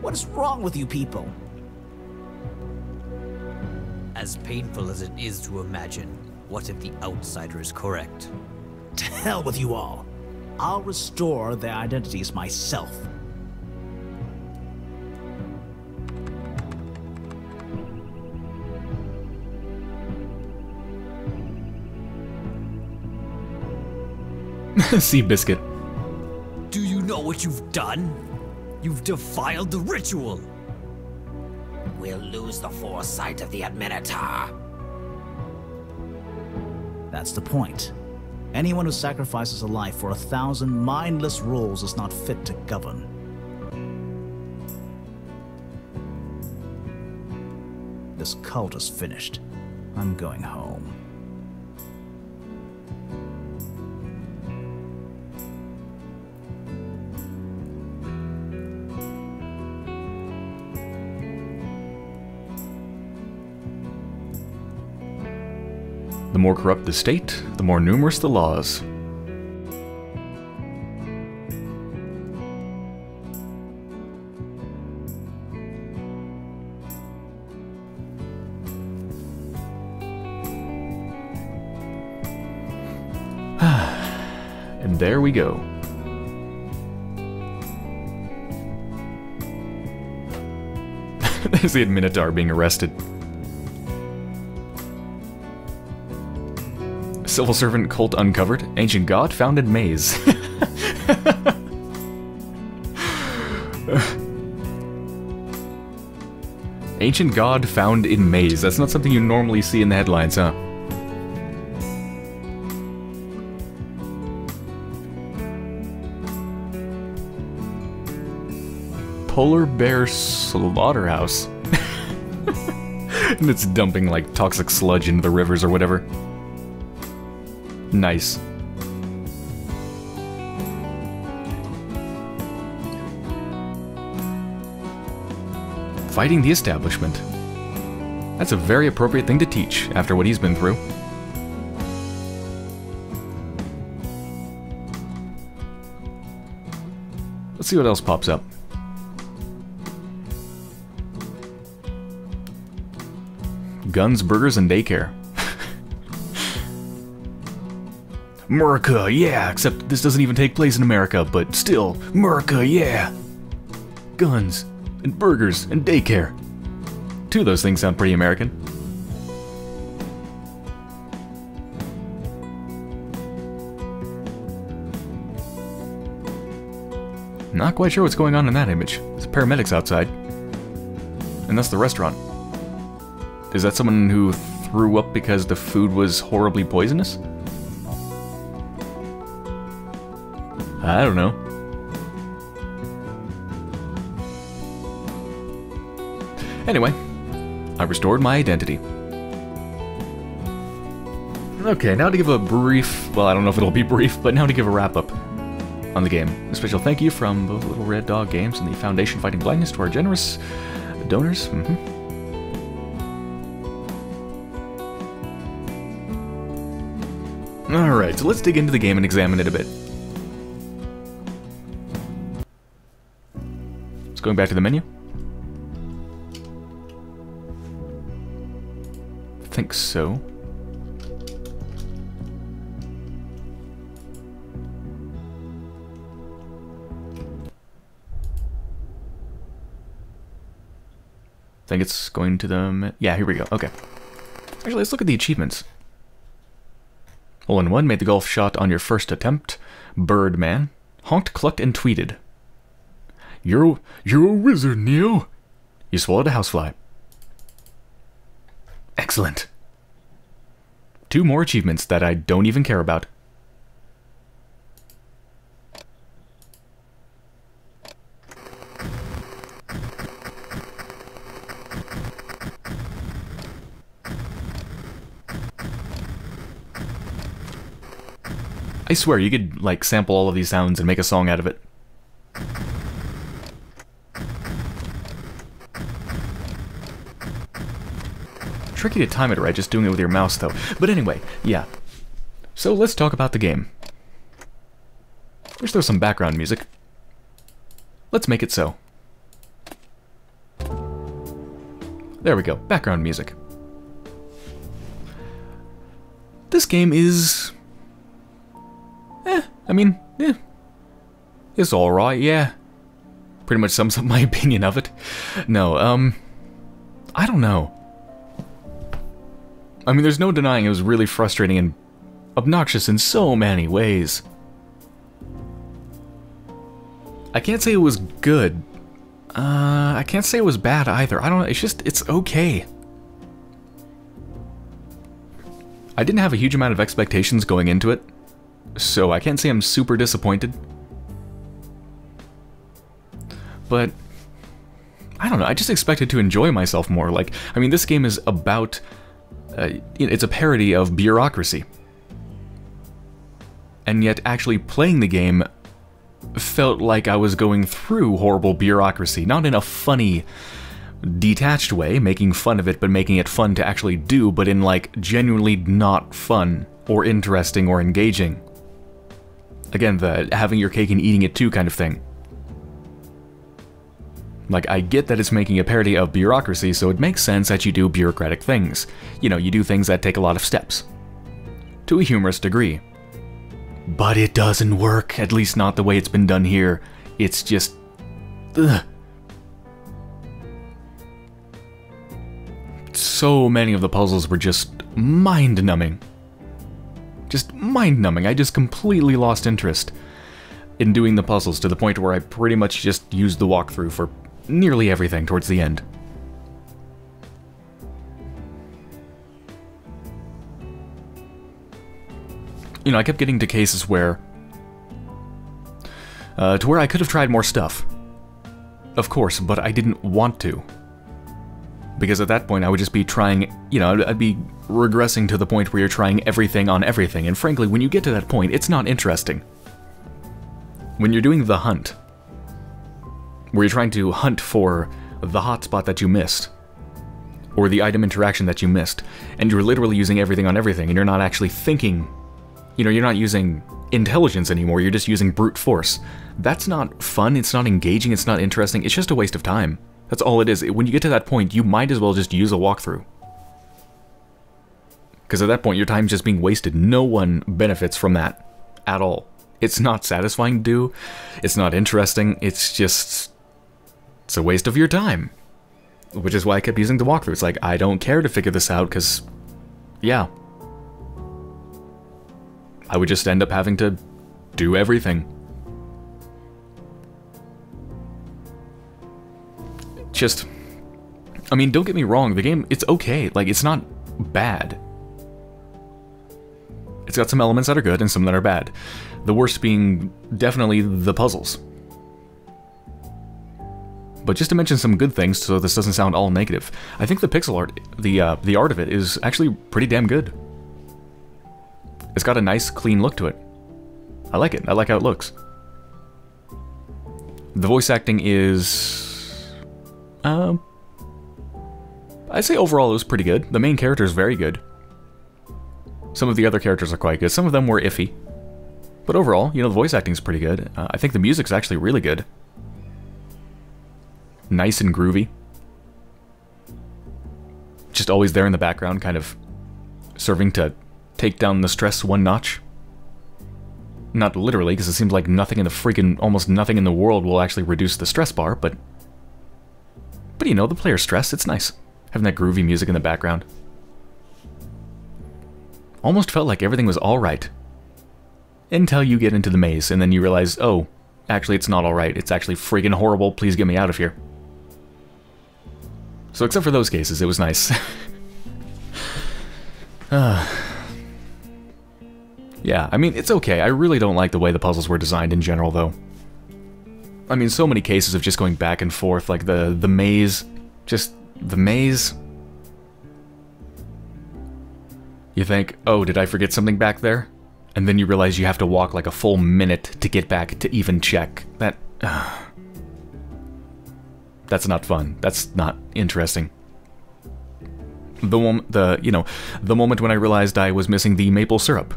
What is wrong with you people? As painful as it is to imagine, what if the outsider is correct? To hell with you all. I'll restore their identities myself. Seabiscuit. Do you know what you've done? You've defiled the ritual. We'll lose the foresight of the Adminotaur. That's the point. Anyone who sacrifices a life for a thousand mindless rules is not fit to govern. This cult is finished. I'm going home. The more corrupt the state, the more numerous the laws. and there we go. There's the Minotaur being arrested. Civil servant cult uncovered. Ancient god found in maze. Ancient god found in maze. That's not something you normally see in the headlines, huh? Polar bear slaughterhouse. and it's dumping like toxic sludge into the rivers or whatever. Nice. Fighting the establishment. That's a very appropriate thing to teach after what he's been through. Let's see what else pops up. Guns, burgers, and daycare. America, yeah, except this doesn't even take place in America, but still, America, yeah. Guns, and burgers, and daycare. Two of those things sound pretty American. Not quite sure what's going on in that image. There's paramedics outside. And that's the restaurant. Is that someone who threw up because the food was horribly poisonous? I don't know. Anyway, I restored my identity. Okay, now to give a brief, well, I don't know if it'll be brief, but now to give a wrap up on the game. A special thank you from both Little Red Dog Games and the Foundation Fighting Blindness to our generous donors. Mm -hmm. Alright, so let's dig into the game and examine it a bit. It's going back to the menu. Think so. Think it's going to the... Yeah, here we go. Okay. Actually, let's look at the achievements. Hole in one made the golf shot on your first attempt. Birdman. Honked, clucked, and tweeted. You're, you're a wizard, Neo. You swallowed a housefly. Excellent. Two more achievements that I don't even care about. I swear, you could, like, sample all of these sounds and make a song out of it. Tricky to time it right, just doing it with your mouse, though. But anyway, yeah. So let's talk about the game. There was some background music. Let's make it so. There we go, background music. This game is Eh, I mean, eh. It's alright, yeah. Pretty much sums up my opinion of it. No, um... I don't know. I mean, there's no denying it was really frustrating and obnoxious in so many ways. I can't say it was good. Uh, I can't say it was bad either. I don't know, it's just, it's okay. I didn't have a huge amount of expectations going into it so I can't say I'm super disappointed. But I don't know, I just expected to enjoy myself more. Like, I mean, this game is about, uh, it's a parody of bureaucracy. And yet, actually playing the game felt like I was going through horrible bureaucracy. Not in a funny, detached way, making fun of it, but making it fun to actually do, but in like genuinely not fun or interesting or engaging. Again, the having your cake and eating it too kind of thing. Like, I get that it's making a parody of bureaucracy, so it makes sense that you do bureaucratic things. You know, you do things that take a lot of steps. To a humorous degree. But it doesn't work, at least not the way it's been done here. It's just... Ugh. So many of the puzzles were just mind-numbing. Just mind-numbing. I just completely lost interest in doing the puzzles to the point where I pretty much just used the walkthrough for nearly everything towards the end. You know, I kept getting to cases where... Uh, to where I could have tried more stuff. Of course, but I didn't want to. Because at that point I would just be trying, you know, I'd be regressing to the point where you're trying everything on everything, and frankly, when you get to that point, it's not interesting. When you're doing the hunt, where you're trying to hunt for the hotspot that you missed, or the item interaction that you missed, and you're literally using everything on everything, and you're not actually thinking, you know, you're not using intelligence anymore, you're just using brute force. That's not fun, it's not engaging, it's not interesting, it's just a waste of time. That's all it is. When you get to that point, you might as well just use a walkthrough. Because at that point, your time's just being wasted. No one benefits from that at all. It's not satisfying to do, it's not interesting, it's just it's a waste of your time. Which is why I kept using the walkthrough. It's like, I don't care to figure this out, because, yeah. I would just end up having to do everything. Just, I mean, don't get me wrong, the game, it's okay. Like, it's not bad. It's got some elements that are good and some that are bad. The worst being definitely the puzzles. But just to mention some good things, so this doesn't sound all negative, I think the pixel art, the uh, the art of it, is actually pretty damn good. It's got a nice, clean look to it. I like it. I like how it looks. The voice acting is, um, I'd say overall it was pretty good. The main character is very good. Some of the other characters are quite good. Some of them were iffy. But overall, you know, the voice acting is pretty good. Uh, I think the music's actually really good nice and groovy. Just always there in the background, kind of serving to take down the stress one notch. Not literally, because it seems like nothing in the freaking, almost nothing in the world will actually reduce the stress bar, but... But you know, the player's stress, it's nice. Having that groovy music in the background. Almost felt like everything was alright. Until you get into the maze, and then you realize, oh, actually it's not alright, it's actually freaking horrible, please get me out of here. So except for those cases, it was nice. uh, yeah, I mean, it's okay. I really don't like the way the puzzles were designed in general, though. I mean, so many cases of just going back and forth, like the, the maze. Just the maze. You think, oh, did I forget something back there? And then you realize you have to walk like a full minute to get back to even check. That... Uh, that's not fun. That's not interesting. The moment, the, you know, the moment when I realized I was missing the maple syrup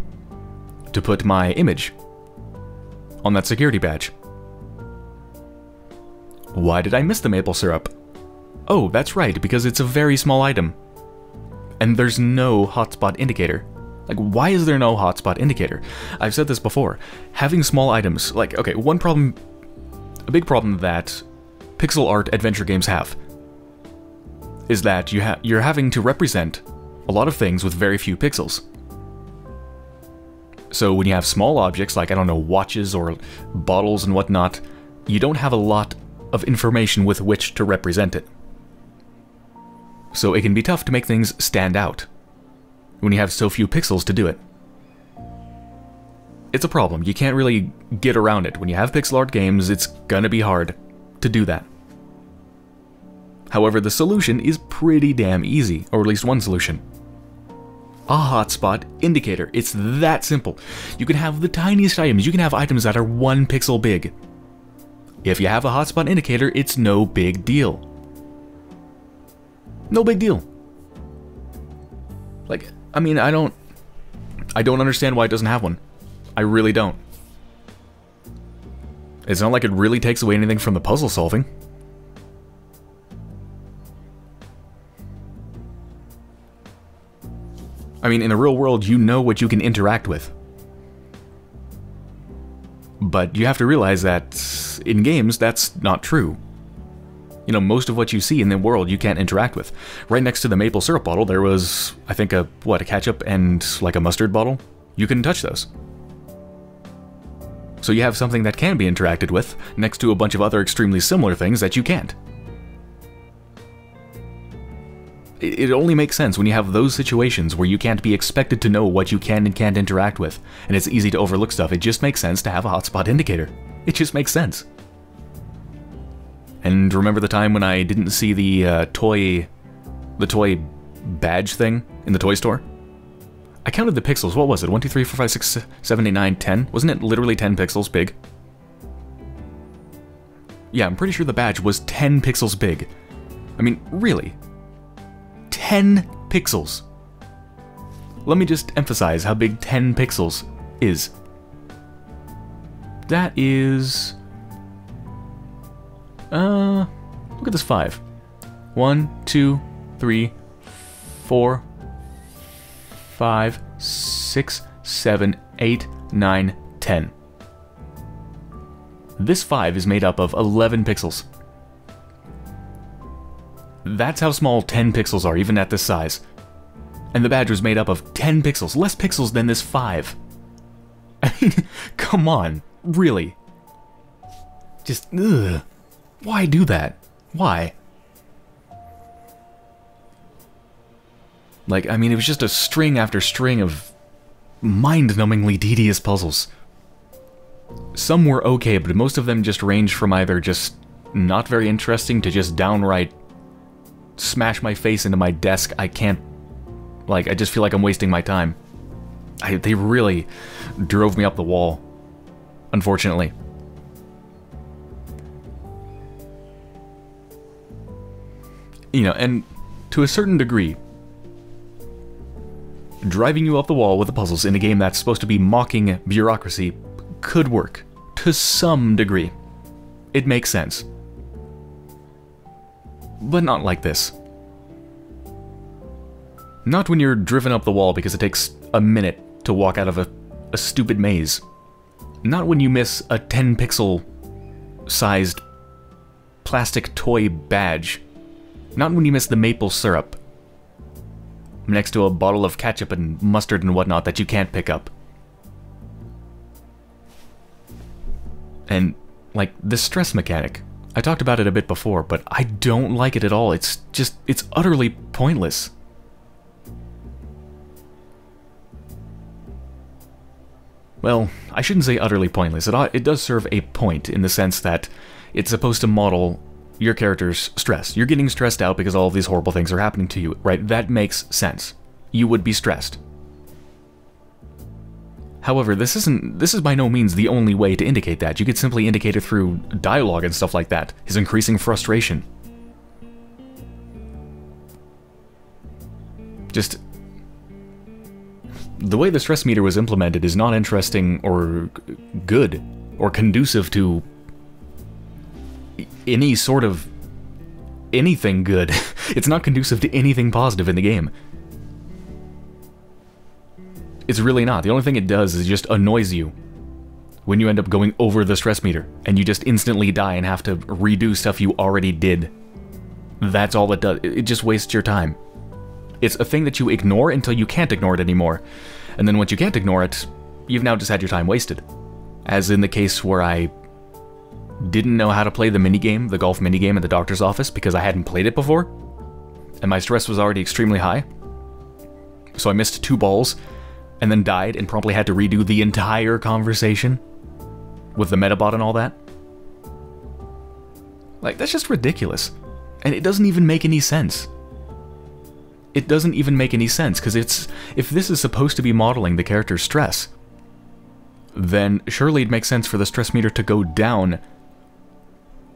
to put my image on that security badge. Why did I miss the maple syrup? Oh, that's right, because it's a very small item. And there's no hotspot indicator. Like, why is there no hotspot indicator? I've said this before. Having small items, like, okay, one problem, a big problem that pixel art adventure games have is that you ha you're having to represent a lot of things with very few pixels. So when you have small objects like, I don't know, watches or bottles and whatnot, you don't have a lot of information with which to represent it. So it can be tough to make things stand out when you have so few pixels to do it. It's a problem. You can't really get around it. When you have pixel art games, it's gonna be hard to do that. However, the solution is pretty damn easy, or at least one solution. A hotspot indicator. It's that simple. You can have the tiniest items. You can have items that are one pixel big. If you have a hotspot indicator, it's no big deal. No big deal. Like, I mean, I don't... I don't understand why it doesn't have one. I really don't. It's not like it really takes away anything from the puzzle solving. I mean, in the real world, you know what you can interact with. But you have to realize that in games, that's not true. You know, most of what you see in the world you can't interact with. Right next to the maple syrup bottle, there was, I think, a, what, a ketchup and like a mustard bottle? You couldn't touch those. So you have something that can be interacted with, next to a bunch of other extremely similar things that you can't. It only makes sense when you have those situations where you can't be expected to know what you can and can't interact with, and it's easy to overlook stuff. It just makes sense to have a hotspot indicator. It just makes sense. And remember the time when I didn't see the uh, toy, the toy badge thing in the toy store? I counted the pixels. What was it? 1, 2, 3, 4, 5, 6, 7, 8, 9, 10? Wasn't it literally 10 pixels big? Yeah, I'm pretty sure the badge was 10 pixels big. I mean, really? 10 pixels. Let me just emphasize how big 10 pixels is. That is... Uh, look at this 5. 1, 2, 3, 4, 5, 6, 7, 8, 9, 10. This 5 is made up of 11 pixels. That's how small 10 pixels are, even at this size. And the badge was made up of 10 pixels, less pixels than this 5. I mean, come on, really. Just, ugh. Why do that? Why? Like, I mean, it was just a string after string of mind-numbingly tedious puzzles. Some were okay, but most of them just ranged from either just not very interesting to just downright smash my face into my desk. I can't, like, I just feel like I'm wasting my time. I, they really drove me up the wall, unfortunately. You know, and to a certain degree, driving you up the wall with the puzzles in a game that's supposed to be mocking bureaucracy could work. To some degree. It makes sense. But not like this. Not when you're driven up the wall because it takes a minute to walk out of a, a stupid maze. Not when you miss a 10 pixel sized plastic toy badge. Not when you miss the maple syrup next to a bottle of ketchup and mustard and whatnot that you can't pick up. And, like, the stress mechanic. I talked about it a bit before, but I don't like it at all. It's just, it's utterly pointless. Well, I shouldn't say utterly pointless. It, uh, it does serve a point in the sense that it's supposed to model your character's stress. You're getting stressed out because all of these horrible things are happening to you, right? That makes sense. You would be stressed. However, this isn't this is by no means the only way to indicate that. You could simply indicate it through dialogue and stuff like that. His increasing frustration. Just the way the stress meter was implemented is not interesting or good or conducive to any sort of anything good. it's not conducive to anything positive in the game. It's really not. The only thing it does is just annoys you when you end up going over the stress meter and you just instantly die and have to redo stuff you already did. That's all it does. It just wastes your time. It's a thing that you ignore until you can't ignore it anymore. And then once you can't ignore it, you've now just had your time wasted. As in the case where I didn't know how to play the minigame, the golf minigame at the doctor's office because I hadn't played it before. And my stress was already extremely high. So I missed two balls and then died and promptly had to redo the entire conversation with the metabot and all that. Like, that's just ridiculous. And it doesn't even make any sense. It doesn't even make any sense, because it's... If this is supposed to be modeling the character's stress, then surely it makes sense for the stress meter to go down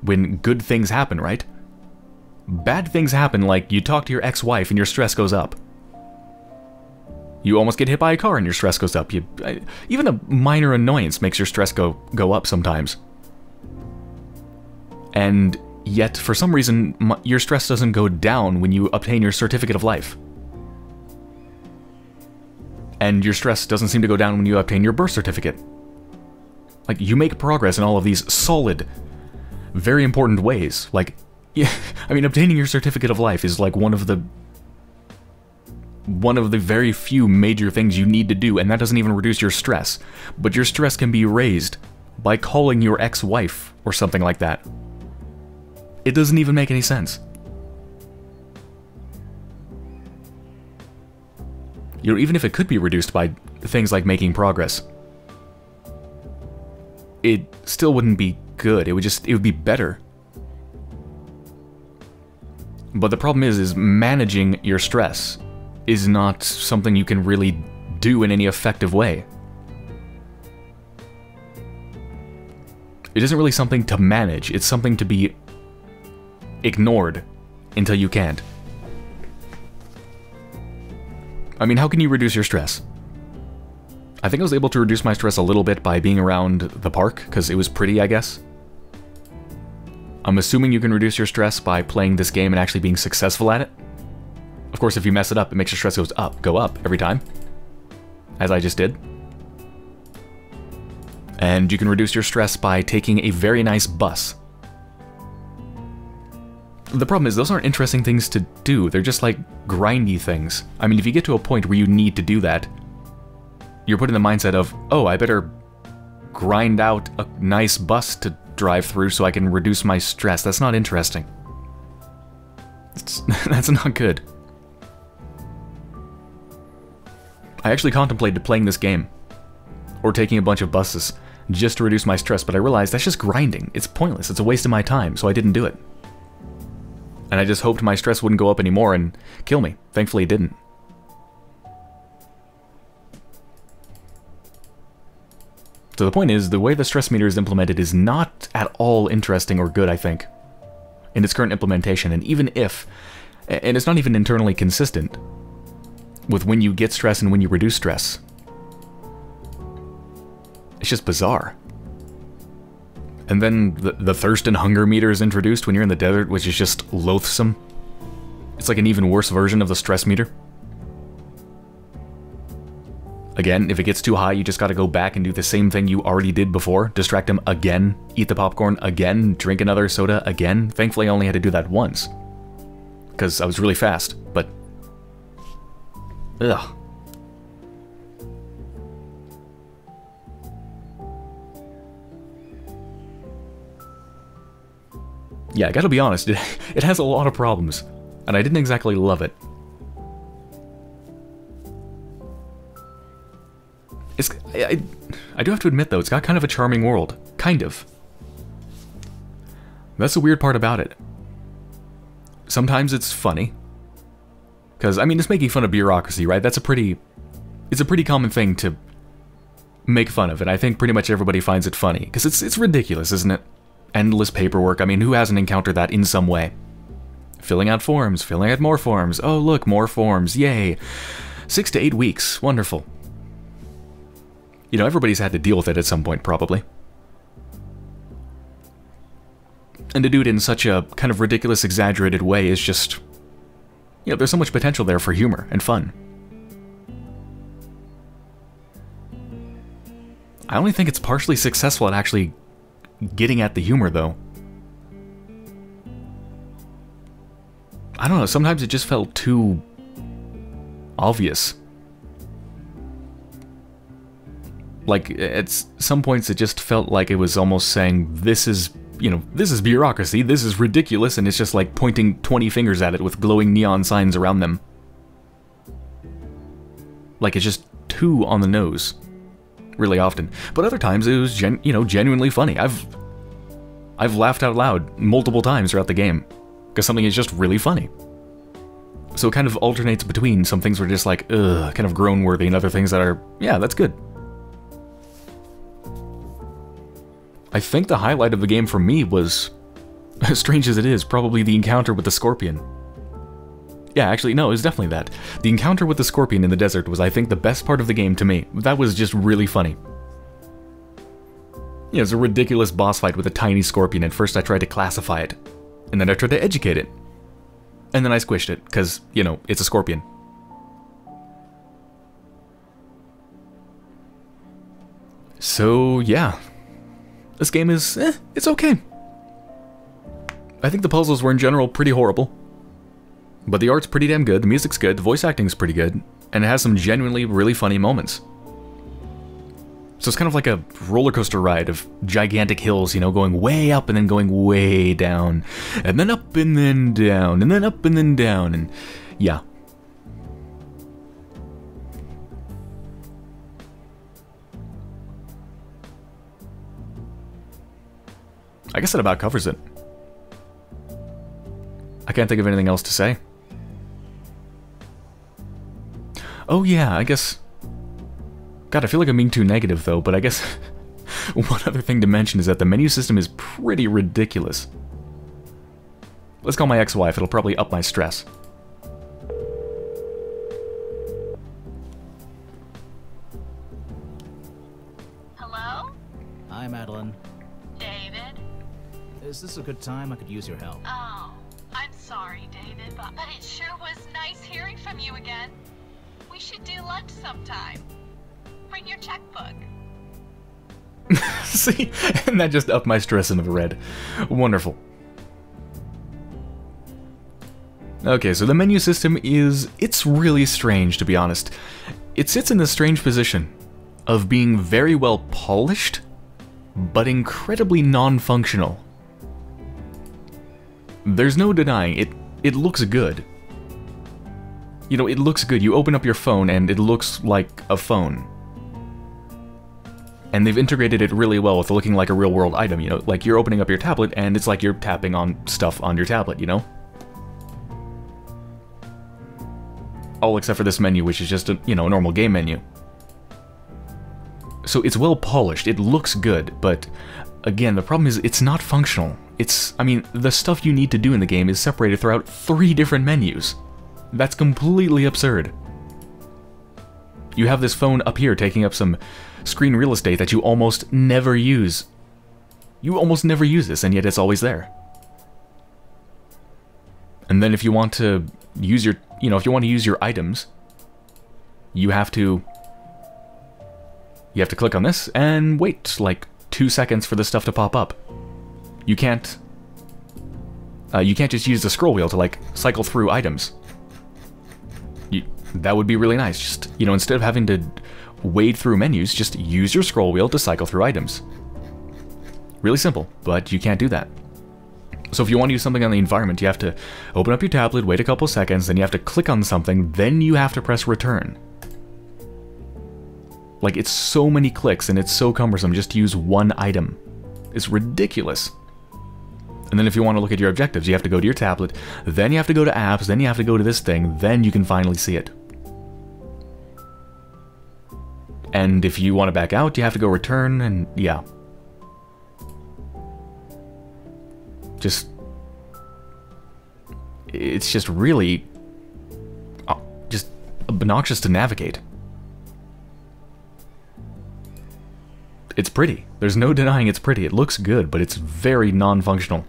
when good things happen, right? bad things happen like you talk to your ex-wife and your stress goes up. You almost get hit by a car and your stress goes up. You, even a minor annoyance makes your stress go, go up sometimes. And yet, for some reason, your stress doesn't go down when you obtain your certificate of life. And your stress doesn't seem to go down when you obtain your birth certificate. Like, you make progress in all of these solid, very important ways. Like, yeah, I mean, obtaining your certificate of life is like one of the one of the very few major things you need to do, and that doesn't even reduce your stress. But your stress can be raised by calling your ex-wife or something like that. It doesn't even make any sense. You know, even if it could be reduced by things like making progress, it still wouldn't be good. It would just, it would be better. But the problem is, is managing your stress is not something you can really do in any effective way. It isn't really something to manage, it's something to be ignored until you can't. I mean, how can you reduce your stress? I think I was able to reduce my stress a little bit by being around the park, because it was pretty, I guess. I'm assuming you can reduce your stress by playing this game and actually being successful at it. Of course, if you mess it up, it makes your stress goes up, go up every time. As I just did. And you can reduce your stress by taking a very nice bus. The problem is, those aren't interesting things to do. They're just like grindy things. I mean, if you get to a point where you need to do that, you're put in the mindset of, oh, I better grind out a nice bus to drive through so I can reduce my stress. That's not interesting. It's, that's not good. I actually contemplated playing this game, or taking a bunch of buses, just to reduce my stress, but I realized that's just grinding. It's pointless, it's a waste of my time, so I didn't do it. And I just hoped my stress wouldn't go up anymore and kill me. Thankfully it didn't. So the point is, the way the stress meter is implemented is not at all interesting or good, I think, in its current implementation, and even if, and it's not even internally consistent with when you get stress and when you reduce stress. It's just bizarre. And then the, the thirst and hunger meter is introduced when you're in the desert, which is just loathsome. It's like an even worse version of the stress meter. Again, if it gets too high, you just gotta go back and do the same thing you already did before. Distract him again, eat the popcorn again, drink another soda again. Thankfully, I only had to do that once. Because I was really fast, but... Ugh. Yeah, I gotta be honest, it, it has a lot of problems, and I didn't exactly love it. It's, I, I do have to admit, though, it's got kind of a charming world. Kind of. That's the weird part about it. Sometimes it's funny. Because, I mean, it's making fun of bureaucracy, right? That's a pretty... It's a pretty common thing to make fun of, and I think pretty much everybody finds it funny. Because it's, it's ridiculous, isn't it? Endless paperwork. I mean, who hasn't encountered that in some way? Filling out forms, filling out more forms. Oh, look, more forms. Yay. Six to eight weeks. Wonderful. You know, everybody's had to deal with it at some point, probably. And to do it in such a kind of ridiculous, exaggerated way is just... You know, there's so much potential there for humor and fun. I only think it's partially successful at actually getting at the humor, though. I don't know, sometimes it just felt too... obvious. Like, at some points it just felt like it was almost saying, this is, you know, this is bureaucracy, this is ridiculous, and it's just like pointing 20 fingers at it with glowing neon signs around them. Like, it's just too on the nose. Really often. But other times it was, gen you know, genuinely funny. I've... I've laughed out loud multiple times throughout the game. Because something is just really funny. So it kind of alternates between some things were just like, ugh, kind of groan-worthy, and other things that are, yeah, that's good. I think the highlight of the game for me was as Strange as it is, probably the encounter with the scorpion. Yeah, actually, no, it was definitely that. The encounter with the scorpion in the desert was, I think, the best part of the game to me. That was just really funny. Yeah, it was a ridiculous boss fight with a tiny scorpion. and first I tried to classify it, and then I tried to educate it. And then I squished it, because, you know, it's a scorpion. So, yeah. This game is, eh, it's okay. I think the puzzles were in general pretty horrible. But the art's pretty damn good, the music's good, the voice acting's pretty good, and it has some genuinely really funny moments. So it's kind of like a roller coaster ride of gigantic hills, you know, going way up and then going way down, and then up and then down, and then up and then down, and yeah. I guess that about covers it. I can't think of anything else to say. Oh yeah, I guess... God, I feel like I'm being too negative though, but I guess one other thing to mention is that the menu system is pretty ridiculous. Let's call my ex-wife, it'll probably up my stress. Is this a good time? I could use your help. Oh, I'm sorry, David, but, but it sure was nice hearing from you again. We should do lunch sometime. Bring your checkbook. See? And that just upped my stress into the red. Wonderful. Okay, so the menu system is... It's really strange, to be honest. It sits in this strange position of being very well polished, but incredibly non-functional. There's no denying it. It looks good. You know, it looks good. You open up your phone and it looks like a phone. And they've integrated it really well with looking like a real world item, you know? Like you're opening up your tablet and it's like you're tapping on stuff on your tablet, you know? All except for this menu, which is just a, you know, a normal game menu. So it's well polished, it looks good, but again, the problem is it's not functional. It's, I mean, the stuff you need to do in the game is separated throughout three different menus. That's completely absurd. You have this phone up here taking up some screen real estate that you almost never use. You almost never use this, and yet it's always there. And then if you want to use your, you know, if you want to use your items, you have to, you have to click on this and wait like two seconds for the stuff to pop up. You can't, uh, you can't just use the scroll wheel to like cycle through items. You, that would be really nice. Just, you know, instead of having to wade through menus, just use your scroll wheel to cycle through items. Really simple, but you can't do that. So if you want to use something on the environment, you have to open up your tablet, wait a couple seconds, then you have to click on something, then you have to press return. Like, it's so many clicks and it's so cumbersome just to use one item. It's ridiculous. And then if you want to look at your objectives, you have to go to your tablet, then you have to go to apps, then you have to go to this thing, then you can finally see it. And if you want to back out, you have to go return, and yeah. Just... It's just really... Uh, just obnoxious to navigate. It's pretty. There's no denying it's pretty. It looks good, but it's very non-functional.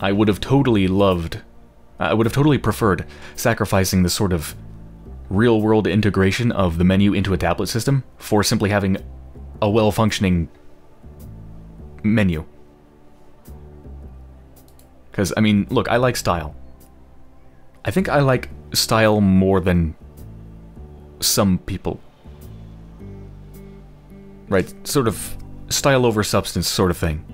I would have totally loved, I would have totally preferred sacrificing the sort of real-world integration of the menu into a tablet system for simply having a well-functioning menu. Because, I mean, look, I like style. I think I like style more than some people. Right, sort of style over substance sort of thing.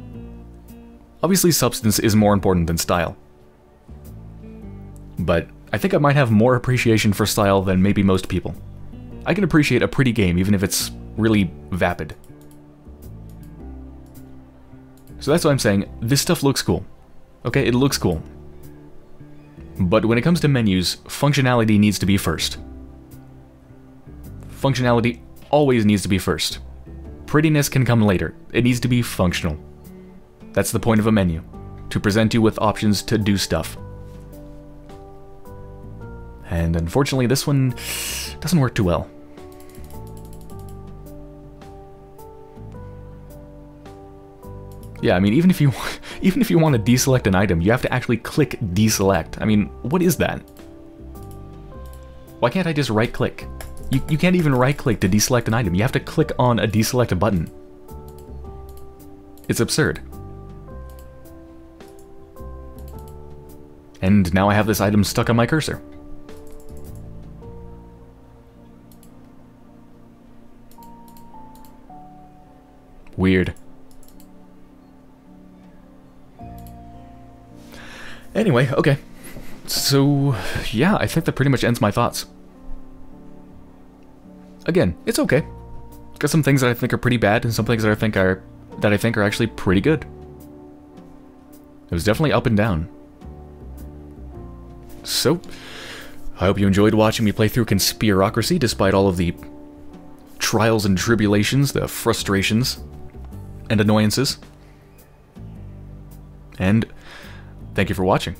Obviously substance is more important than style. But I think I might have more appreciation for style than maybe most people. I can appreciate a pretty game even if it's really vapid. So that's why I'm saying, this stuff looks cool. Okay, it looks cool. But when it comes to menus, functionality needs to be first. Functionality always needs to be first. Prettiness can come later. It needs to be functional. That's the point of a menu. To present you with options to do stuff. And unfortunately, this one doesn't work too well. Yeah, I mean, even if you even if you want to deselect an item, you have to actually click deselect. I mean, what is that? Why can't I just right click? You, you can't even right click to deselect an item. You have to click on a deselect button. It's absurd. And now I have this item stuck on my cursor. Weird. Anyway, okay. So, yeah, I think that pretty much ends my thoughts. Again, it's okay. Got some things that I think are pretty bad and some things that I think are that I think are actually pretty good. It was definitely up and down. So, I hope you enjoyed watching me play through Conspirocracy despite all of the trials and tribulations, the frustrations, and annoyances. And thank you for watching.